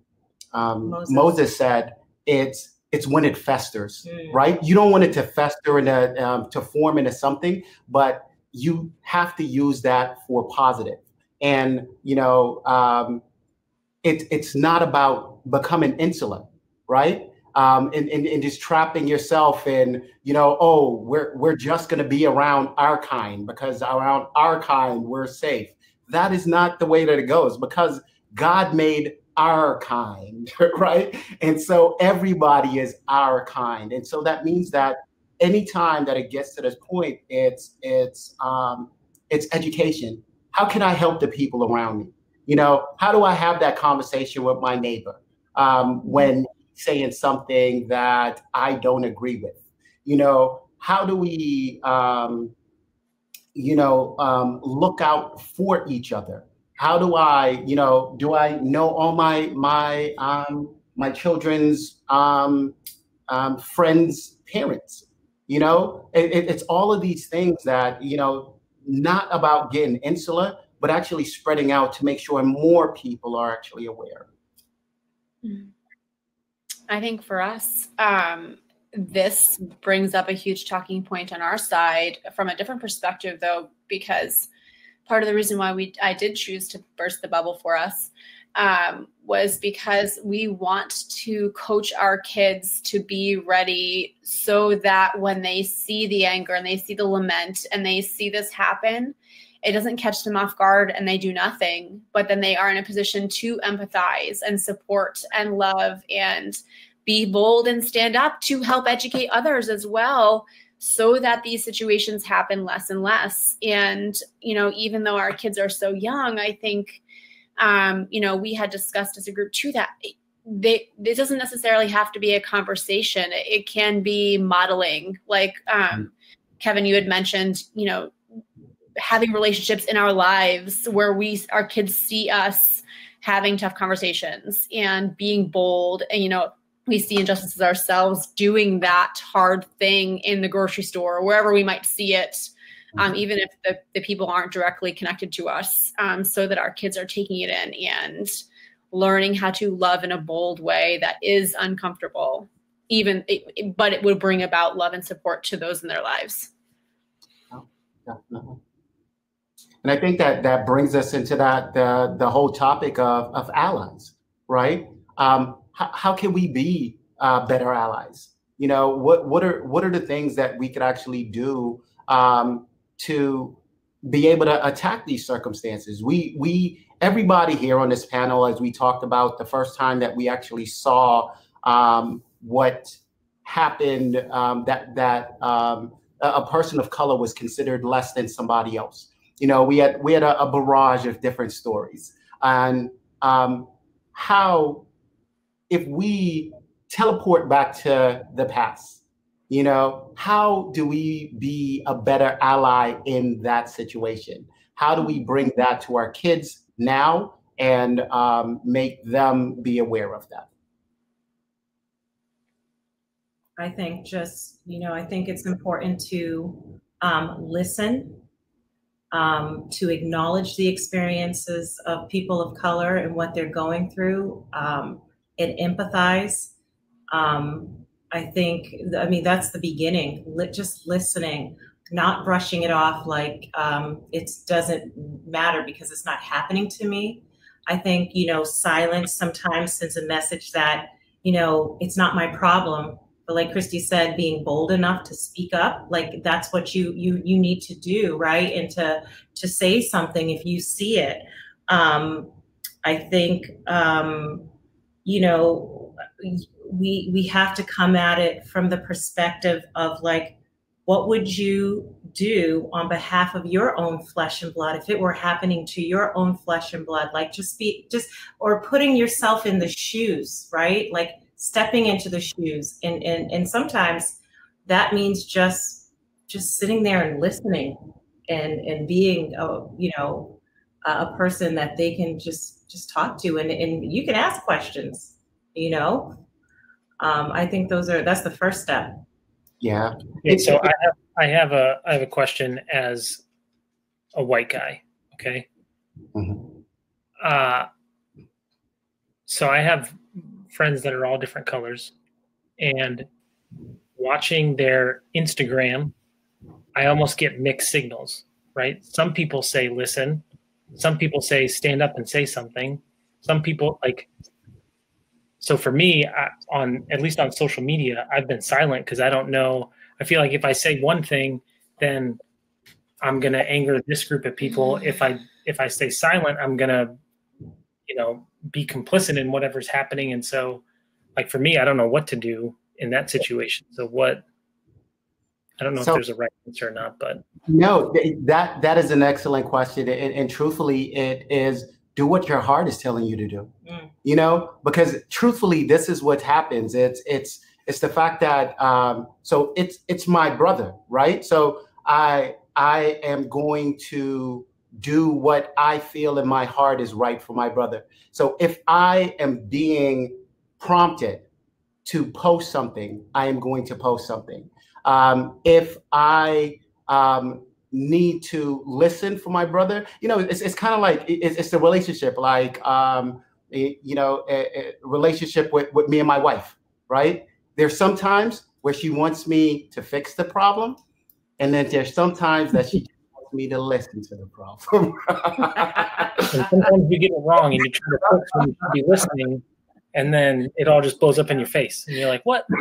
um, Moses. Moses. said, it's, it's when it festers, mm. right? You don't want it to fester and um, to form into something, but you have to use that for positive and you know um, it, it's not about becoming insular right um, and, and, and just trapping yourself in, you know, oh, we're we're just going to be around our kind because around our kind we're safe. That is not the way that it goes because God made our kind, [laughs] right? And so everybody is our kind, and so that means that anytime that it gets to this point, it's it's um, it's education. How can I help the people around me? You know, how do I have that conversation with my neighbor um, when saying something that I don't agree with? You know, how do we, um, you know, um, look out for each other? How do I, you know, do I know all my my um, my children's um, um, friends' parents? You know, it, it, it's all of these things that you know, not about getting insular, but actually spreading out to make sure more people are actually aware. Mm-hmm. I think for us, um, this brings up a huge talking point on our side from a different perspective, though, because part of the reason why we I did choose to burst the bubble for us um, was because we want to coach our kids to be ready so that when they see the anger and they see the lament and they see this happen, it doesn't catch them off guard and they do nothing, but then they are in a position to empathize and support and love and be bold and stand up to help educate others as well so that these situations happen less and less. And you know even though our kids are so young i think um you know we had discussed as a group too that they it doesn't necessarily have to be a conversation. It can be modeling like um mm-hmm. kevin you had mentioned you know having relationships in our lives where we our kids see us having tough conversations and being bold. And you know we see injustices ourselves doing that hard thing in the grocery store or wherever we might see it um, mm-hmm. even if the, the people aren't directly connected to us um, so that our kids are taking it in and learning how to love in a bold way that is uncomfortable even but it would bring about love and support to those in their lives definitely and I think that that brings us into that the the whole topic of of allies, right? Um, how, how can we be uh, better allies? You know, what what are what are the things that we could actually do um, to be able to attack these circumstances? We we everybody here on this panel, as we talked about the first time that we actually saw um, what happened, um, that that um, a person of color was considered less than somebody else you know, we had we had a, a barrage of different stories, and um, how if we teleport back to the past, you know, how do we be a better ally in that situation? How do we bring that to our kids now and um, make them be aware of that? I think just, you know, I think it's important to um, listen um, to acknowledge the experiences of people of color and what they're going through um, and empathize. Um, I think, I mean, that's the beginning, just listening, not brushing it off like um, it doesn't matter because it's not happening to me. I think, you know, silence sometimes sends a message that, you know, it's not my problem. But like christy said being bold enough to speak up like that's what you you you need to do right? And to to say something if you see it. Um i think um you know we we have to come at it from the perspective of like what would you do on behalf of your own flesh and blood if it were happening to your own flesh and blood? Like just be just or putting yourself in the shoes right? Like stepping into the shoes. And and and sometimes that means just just sitting there and listening and and being a you know a person that they can just just talk to. And and you can ask questions you know um, i think those are that's the first step yeah okay, so i have i have a i have a question as a white guy okay mm-hmm. uh so i have friends that are all different colors and watching their Instagram, I almost get mixed signals, right? Some people say listen, some people say stand up and say something. Some people like so for me, I, on at least on social media, I've been silent because I don't know. I feel like if I say one thing, then I'm gonna anger this group of people. If I if I stay silent, I'm gonna, you know, be complicit in whatever's happening. And so, like for me, I don't know what to do in that situation. So what? I don't know so, if there's a right answer or not, but no, that that is an excellent question, and, and truthfully, it is do what your heart is telling you to do. Mm. You know, because truthfully, this is what happens. It's it's it's the fact that um, so it's it's my brother, right? So I I am going to do what I feel in my heart is right for my brother. So if I am being prompted to post something, I am going to post something. Um, if I um, need to listen for my brother, you know, it's, it's kind of like it's, it's a relationship, like, um, you know, a, a relationship with, with me and my wife, right? There's sometimes where she wants me to fix the problem. And then there's sometimes that she wants me to listen to the problem. [laughs] sometimes you get it wrong and you try to fix when you should be listening, and then it all just blows up in your face, and you're like, "What?" [laughs]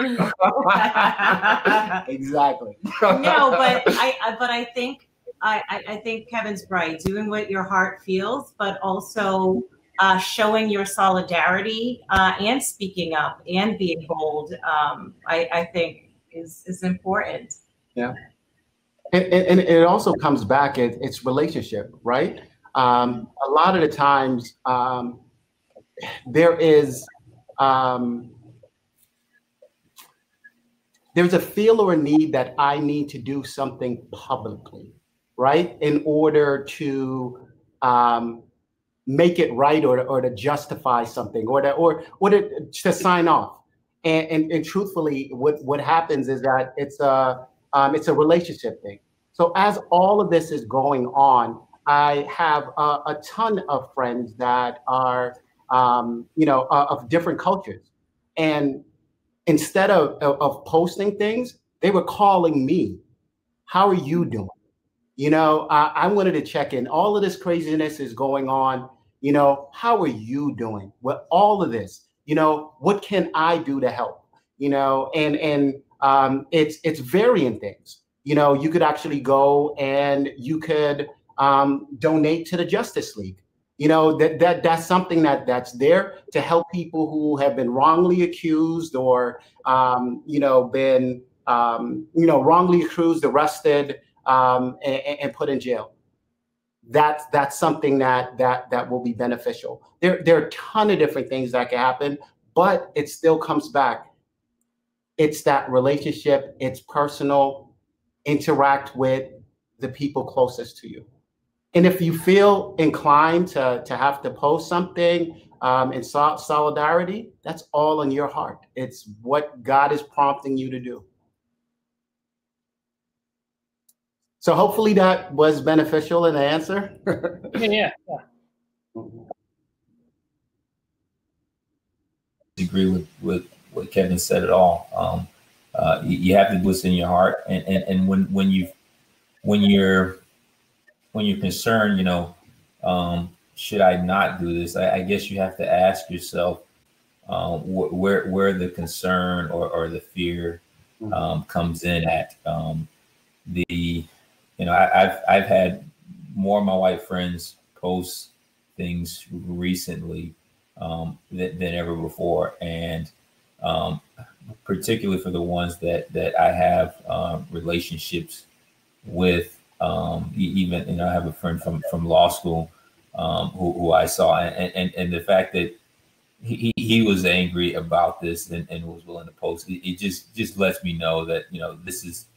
exactly. no, but I, but I think I, I think Kevin's right. Doing what your heart feels, but also uh, showing your solidarity uh, and speaking up and being bold. Um, I, I think is is important. Yeah and, and, it also comes back at its relationship, right? Um, a lot of the times um, there is um, there's a feel or a need that I need to do something publicly, right, in order to um, make it right or, or to justify something or to, or, or to, to sign off. And, and, and truthfully, what, what happens is that it's a um, it's a relationship thing. So as all of this is going on, I have a, a ton of friends that are, um, you know, uh, of different cultures, and instead of, of, of posting things, they were calling me. How are you doing? You know, I, I wanted to check in. All of this craziness is going on. You know, how are you doing with all of this? You know, what can I do to help? You know, and and um, it's it's varying things you know, you could actually go and you could um, donate to the Justice League. You know that that that's something that that's there to help people who have been wrongly accused or um, you know been um, you know wrongly accused, arrested, um, and, and put in jail. That's that's something that that that will be beneficial. There there are a ton of different things that can happen, but it still comes back. It's that relationship. It's personal interact with the people closest to you. And if you feel inclined to, to have to post something um, in so- solidarity, that's all in your heart. It's what God is prompting you to do. So hopefully that was beneficial in the answer. [laughs] yeah, yeah. Agree with, with what Kevin said at all. Um, uh, you, have to listen in your heart, and, and and when when you when you're when you're concerned, you know, um, should I not do this? I, I, guess you have to ask yourself um, wh- where where the concern or, or the fear mm-hmm. um, comes in at. Um, the you know I, have I've had more of my white friends post things recently um, than, than ever before, and um, particularly for the ones that that I have um, relationships with. Um, even you know, I have a friend from from law school um, who, who I saw, and, and and the fact that he, he was angry about this and, and was willing to post it, it just just lets me know that you know this is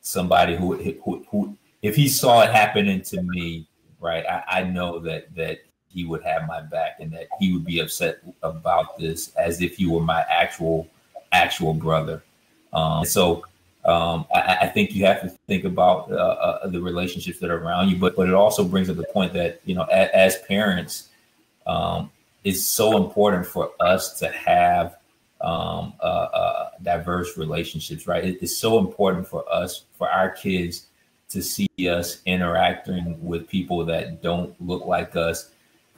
somebody who who, who if he saw it happening to me, right, I, I know that that he would have my back and that he would be upset about this as if he were my actual actual brother. Um, so um, I, I, think you have to think about uh, uh, the relationships that are around you, but but it also brings up the point that you know as, as parents, um, it's so important for us to have um, uh, uh, diverse relationships. Right? It, it's so important for us for our kids to see us interacting with people that don't look like us,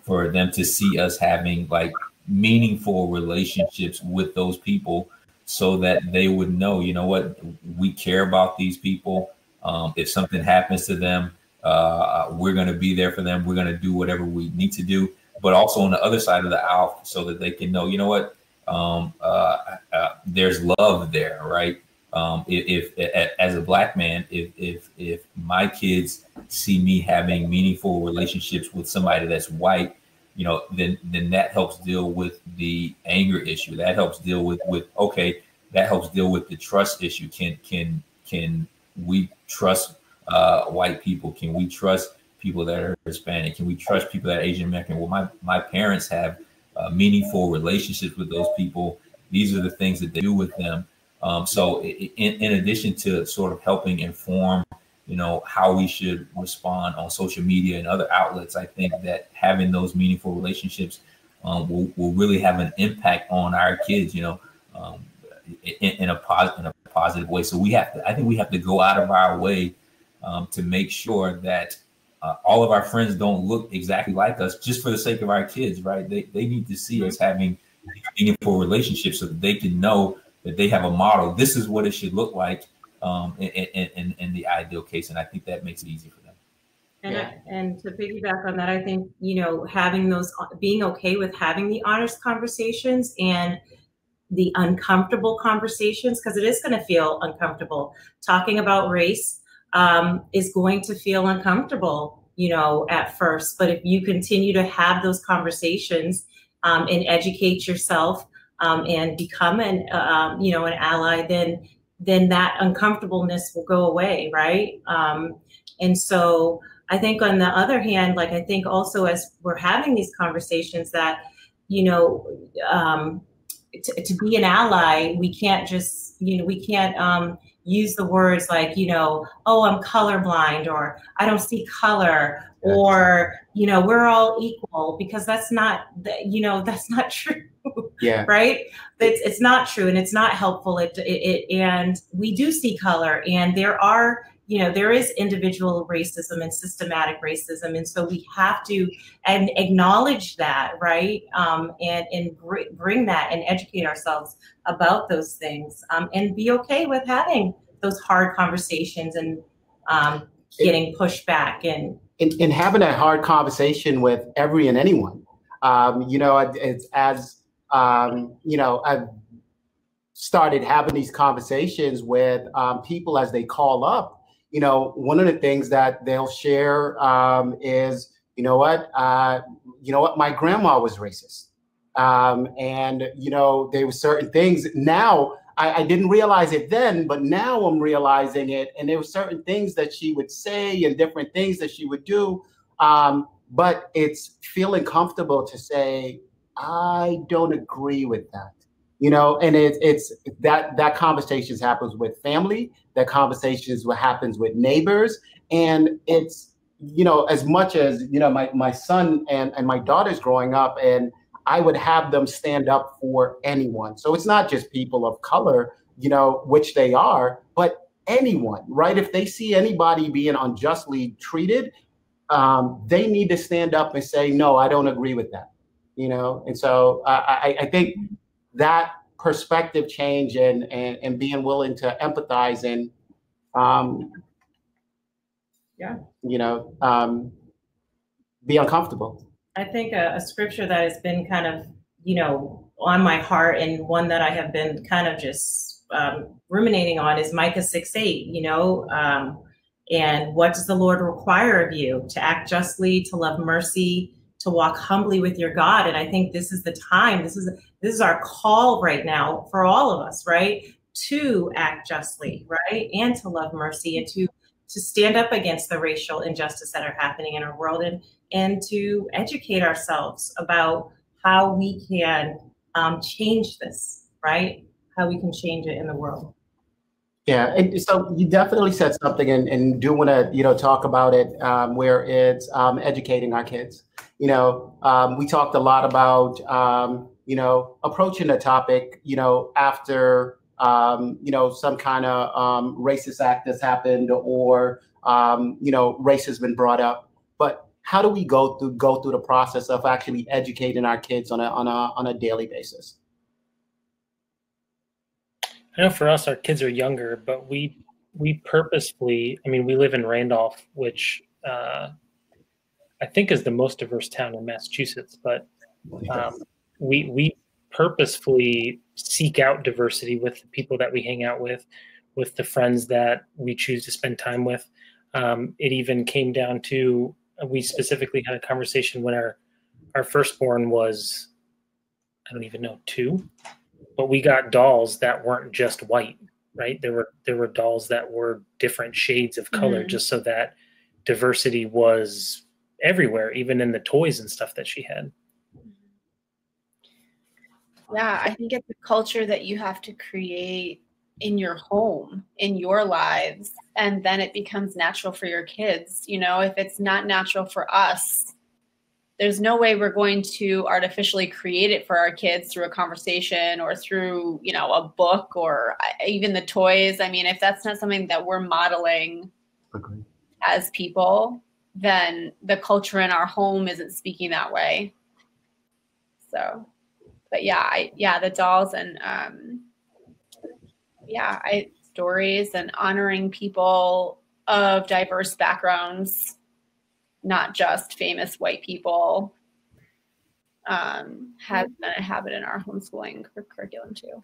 for them to see us having like meaningful relationships with those people so that they would know, you know what, we care about these people. Um, if something happens to them, uh, we're going to be there for them. We're going to do whatever we need to do. But also on the other side of the aisle, so that they can know, you know what, um, uh, uh, there's love there, right? Um, if, if, as a black man, if if if my kids see me having meaningful relationships with somebody that's white, you know, then then that helps deal with the anger issue. That helps deal with with okay, that helps deal with the trust issue. Can can can we trust uh, white people? Can we trust people that are Hispanic? Can we trust people that are Asian American? Well, my my parents have uh, meaningful relationships with those people. These are the things that they do with them. Um, so, in, in addition to sort of helping inform you know how we should respond on social media and other outlets i think that having those meaningful relationships um, will, will really have an impact on our kids you know um, in, in, a positive in a positive way. So we have to i think we have to go out of our way um, to make sure that uh, all of our friends don't look exactly like us just for the sake of our kids right? They, they need to see us having meaningful relationships so that they can know that they have a model. This is what it should look like um, in, in, in the ideal case. And I think that makes it easy for them. And, yeah. I, and to piggyback on that, I think, you know, having those, being okay with having the honest conversations and the uncomfortable conversations, because it is going to feel uncomfortable. Talking about race um, is going to feel uncomfortable, you know, at first. But if you continue to have those conversations um, and educate yourself um, and become an, uh, you know, an ally, then then that uncomfortableness will go away, right? Um, and so I think on the other hand, like I think also as we're having these conversations that, you know, um, to, to be an ally, we can't just, you know, we can't um, use the words like, you know, oh, I'm colorblind or I don't see color or, you know, we're all equal because that's not, you know, [laughs] that's not true [laughs] yeah. Right? It's, it's not true and it's not helpful. It, it, it and we do see color and there are you know there is individual racism and systematic racism. And so we have to and acknowledge that right? Um, and and br- bring that and educate ourselves about those things um, and be okay with having those hard conversations and um, getting pushed back and in, in having a hard conversation with every and anyone. Um, you know it's as um, you know, I've started having these conversations with um, people as they call up. You know, one of the things that they'll share um, is, you know what, uh, you know what, my grandma was racist, um, and you know there were certain things. Now I, I, didn't realize it then, but now I'm realizing it, and there were certain things that she would say and different things that she would do. Um, but it's feeling comfortable to say, I don't agree with that. You know, and it's it's that that conversations happens with family, that conversations what happens with neighbors, and it's you know as much as you know my my son and and my daughter's growing up, and I would have them stand up for anyone. So it's not just people of color, you know, which they are, but anyone, right? If they see anybody being unjustly treated, um, they need to stand up and say, no, I don't agree with that you know? And so I, I think that perspective change and, and and being willing to empathize and um yeah. you know um be uncomfortable. I think a, a scripture that has been kind of you know on my heart and one that i have been kind of just um, ruminating on is micah 6 8 you know um and what does the lord require of you? To act justly to love mercy to walk humbly with your God. And I think this is the time. This is this is our call right now for all of us, right? To act justly, right? And to love mercy and to to stand up against the racial injustice that are happening in our world and and to educate ourselves about how we can um, change this, right? How we can change it in the world. Yeah, and so you definitely said something, and, and do want to you know talk about it um, where it's um, educating our kids. You know, um, we talked a lot about um, you know approaching a topic. You know, after um, you know some kind of um, racist act has happened, or you know race has been brought up. But how do we go through go through the process of actually educating our kids on a on a on a daily basis? I know for us, our kids are younger, but we we purposefully. I mean, we live in Randolph, which uh, I think is the most diverse town in Massachusetts, but um, we we purposefully seek out diversity with the people that we hang out with, with the friends that we choose to spend time with. Um, it even came down to we specifically had a conversation when our our firstborn was I don't even know two, but we got dolls that weren't just white, right? There were there were dolls that were different shades of color, mm-hmm. just so that diversity was everywhere, even in the toys and stuff that she had. Yeah, I think it's a culture that you have to create in your home, in your lives, and then it becomes natural for your kids. You know, if it's not natural for us, there's no way we're going to artificially create it for our kids through a conversation or through, you know, a book or even the toys. I mean, if that's not something that we're modeling okay. as people, then the culture in our home isn't speaking that way. So but yeah, I, yeah, the dolls and um, yeah, I stories and honoring people of diverse backgrounds, not just famous white people, um, has been a habit in our homeschooling curriculum too.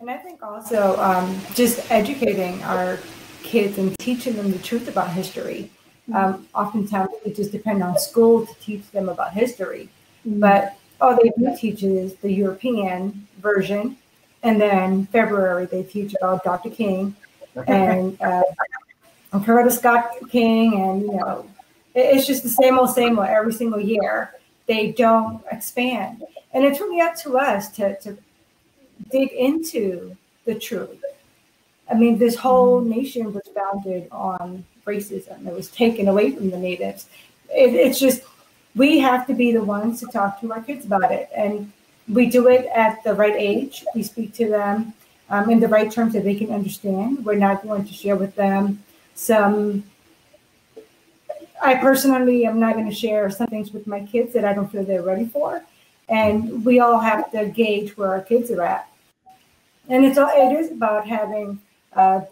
And I think also um, just educating our kids and teaching them the truth about history. Mm-hmm. Um, oftentimes, we just depend on school to teach them about history. Mm-hmm. But all they do teach is the European version, and then February they teach about Dr. King [laughs] and uh, Coretta Scott King, and you know, it's just the same old, same old every single year. They don't expand, and it's really up to us to to dig into the truth. I mean, this whole nation was founded on racism. It was taken away from the natives. It, it's just we have to be the ones to talk to our kids about it. And we do it at the right age. We speak to them um, in the right terms that they can understand. We're not going to share with them some. I personally am not going to share some things with my kids that I don't feel they're ready for. And we all have to gauge where our kids are at. And it's all, it is about having uh,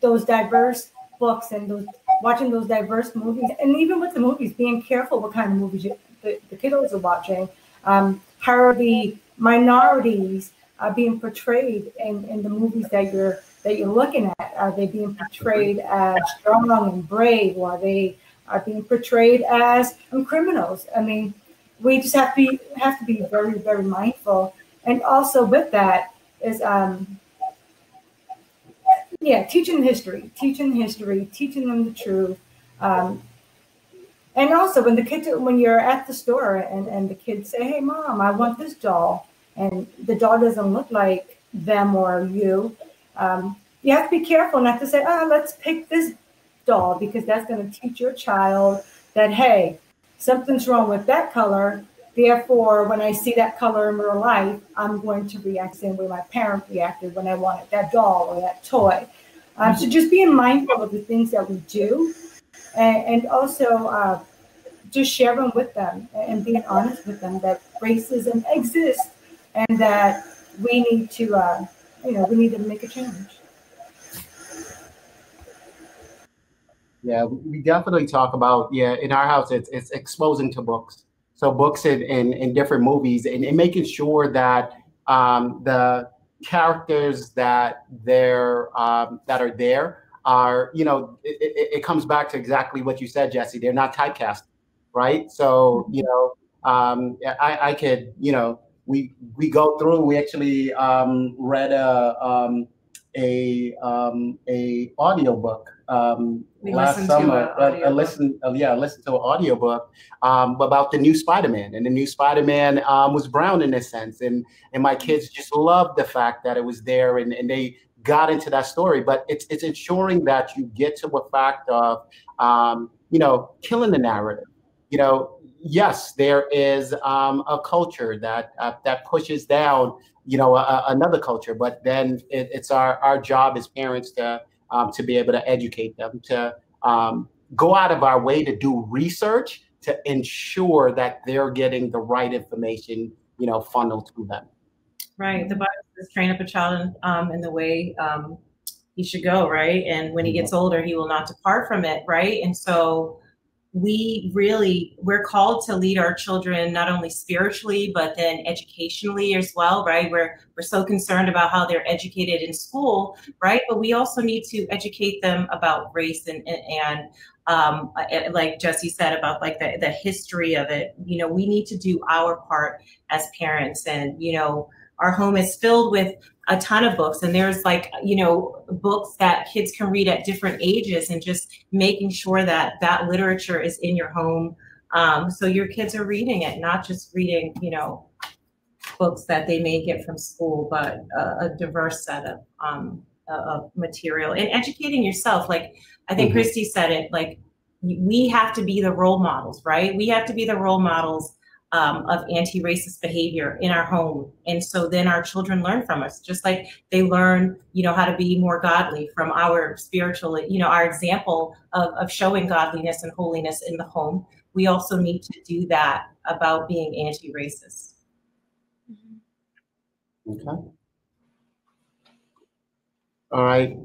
those diverse books and those watching those diverse movies, and even with the movies, being careful what kind of movies you, the, the kiddos are watching. Um, how are the minorities uh, being portrayed in, in the movies that you're that you're looking at? Are they being portrayed as strong and brave, or are they are being portrayed as um, criminals? I mean, we just have to be have to be very very mindful, and also with that is um, yeah, teaching history, teaching history, teaching them the truth. Um, and also when the kids, when you're at the store and, and the kids say, hey, mom, I want this doll, and the doll doesn't look like them or you, um, you have to be careful not to say, oh, let's pick this doll because that's going to teach your child that, hey, something's wrong with that color. Therefore, when I see that color in real life, I'm going to react the same way my parent reacted when I wanted that doll or that toy. Um, so just being mindful of the things that we do and, and also uh, just sharing with them and being honest with them that racism exists and that we need to, uh, you know, we need to make a change. Yeah, we definitely talk about, yeah, in our house, it's, it's exposing to books so books and in, in, different movies and, and making sure that um, the characters that they're um, that are there are you know it, it, it, comes back to exactly what you said jesse they're not typecast right so you know um, I, I could you know we we go through we actually um, read a um, a um, a audiobook um, last summer. I, I listened, uh, yeah, I listened to an audiobook um, about the new Spider-Man, and the new Spider-Man um, was brown in a sense, and and my kids just loved the fact that it was there, and, and they got into that story. But it's it's ensuring that you get to the fact of, um, you know, killing the narrative. You know, yes, there is um, a culture that uh, that pushes down, you know, a, another culture, but then it, it's our our job as parents to um, to be able to educate them, to um, go out of our way to do research to ensure that they're getting the right information, you know, funneled to them. Right. The Bible says train up a child in, um, in the way um, he should go, right? And when he gets older, he will not depart from it, right? And so we really we're called to lead our children not only spiritually but then educationally as well right? We're we're so concerned about how they're educated in school right? But we also need to educate them about race and and, um, like jesse said about like the, the history of it. You know we need to do our part as parents and you know our home is filled with a ton of books. And there's like you know books that kids can read at different ages and just making sure that that literature is in your home. Um, so your kids are reading it not just reading you know books that they may get from school but a, a diverse set of um, of material. And educating yourself like i think mm-hmm. christy said it like we have to be the role models right? We have to be the role models um, of anti-racist behavior in our home. And so then our children learn from us just like they learn you know how to be more godly from our spiritual you know our example of, of showing godliness and holiness in the home. We also need to do that about being anti-racist. Okay. All right.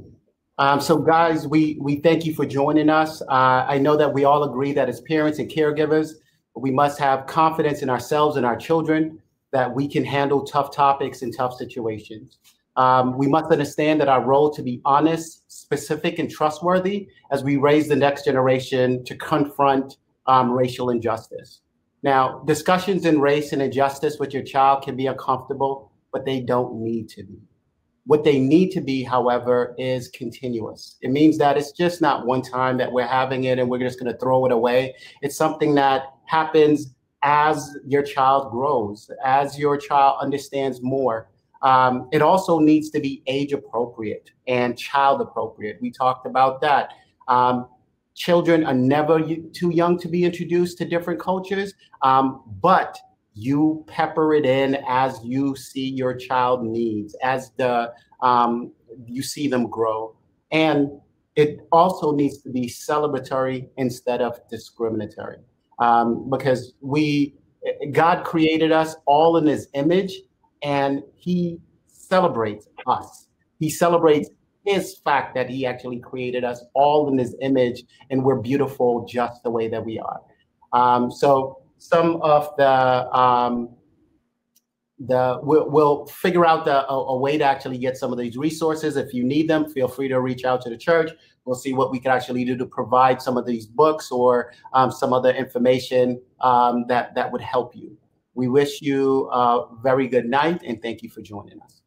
Um, so guys we we thank you for joining us. Uh, i know that we all agree that as parents and caregivers we must have confidence in ourselves and our children that we can handle tough topics and tough situations. Um, we must understand that our role to be honest, specific, and trustworthy as we raise the next generation to confront um, racial injustice. Now, discussions in race and injustice with your child can be uncomfortable, but they don't need to be. What they need to be, however, is continuous. It means that it's just not one time that we're having it and we're just going to throw it away. It's something that happens as your child grows, as your child understands more. Um, it also needs to be age appropriate and child appropriate. We talked about that. Um, children are never too young to be introduced to different cultures, um, but you pepper it in as you see your child needs, as the um, you see them grow, and it also needs to be celebratory instead of discriminatory um, because we God created us all in His image, and He celebrates us. He celebrates His fact that He actually created us all in His image, and we're beautiful just the way that we are. Um, so some of the um, the we'll, we'll, figure out the, a, a, way to actually get some of these resources. If you need them, feel free to reach out to the church. We'll see what we can actually do to provide some of these books or um, some other information um, that that would help you. We wish you a very good night and thank you for joining us.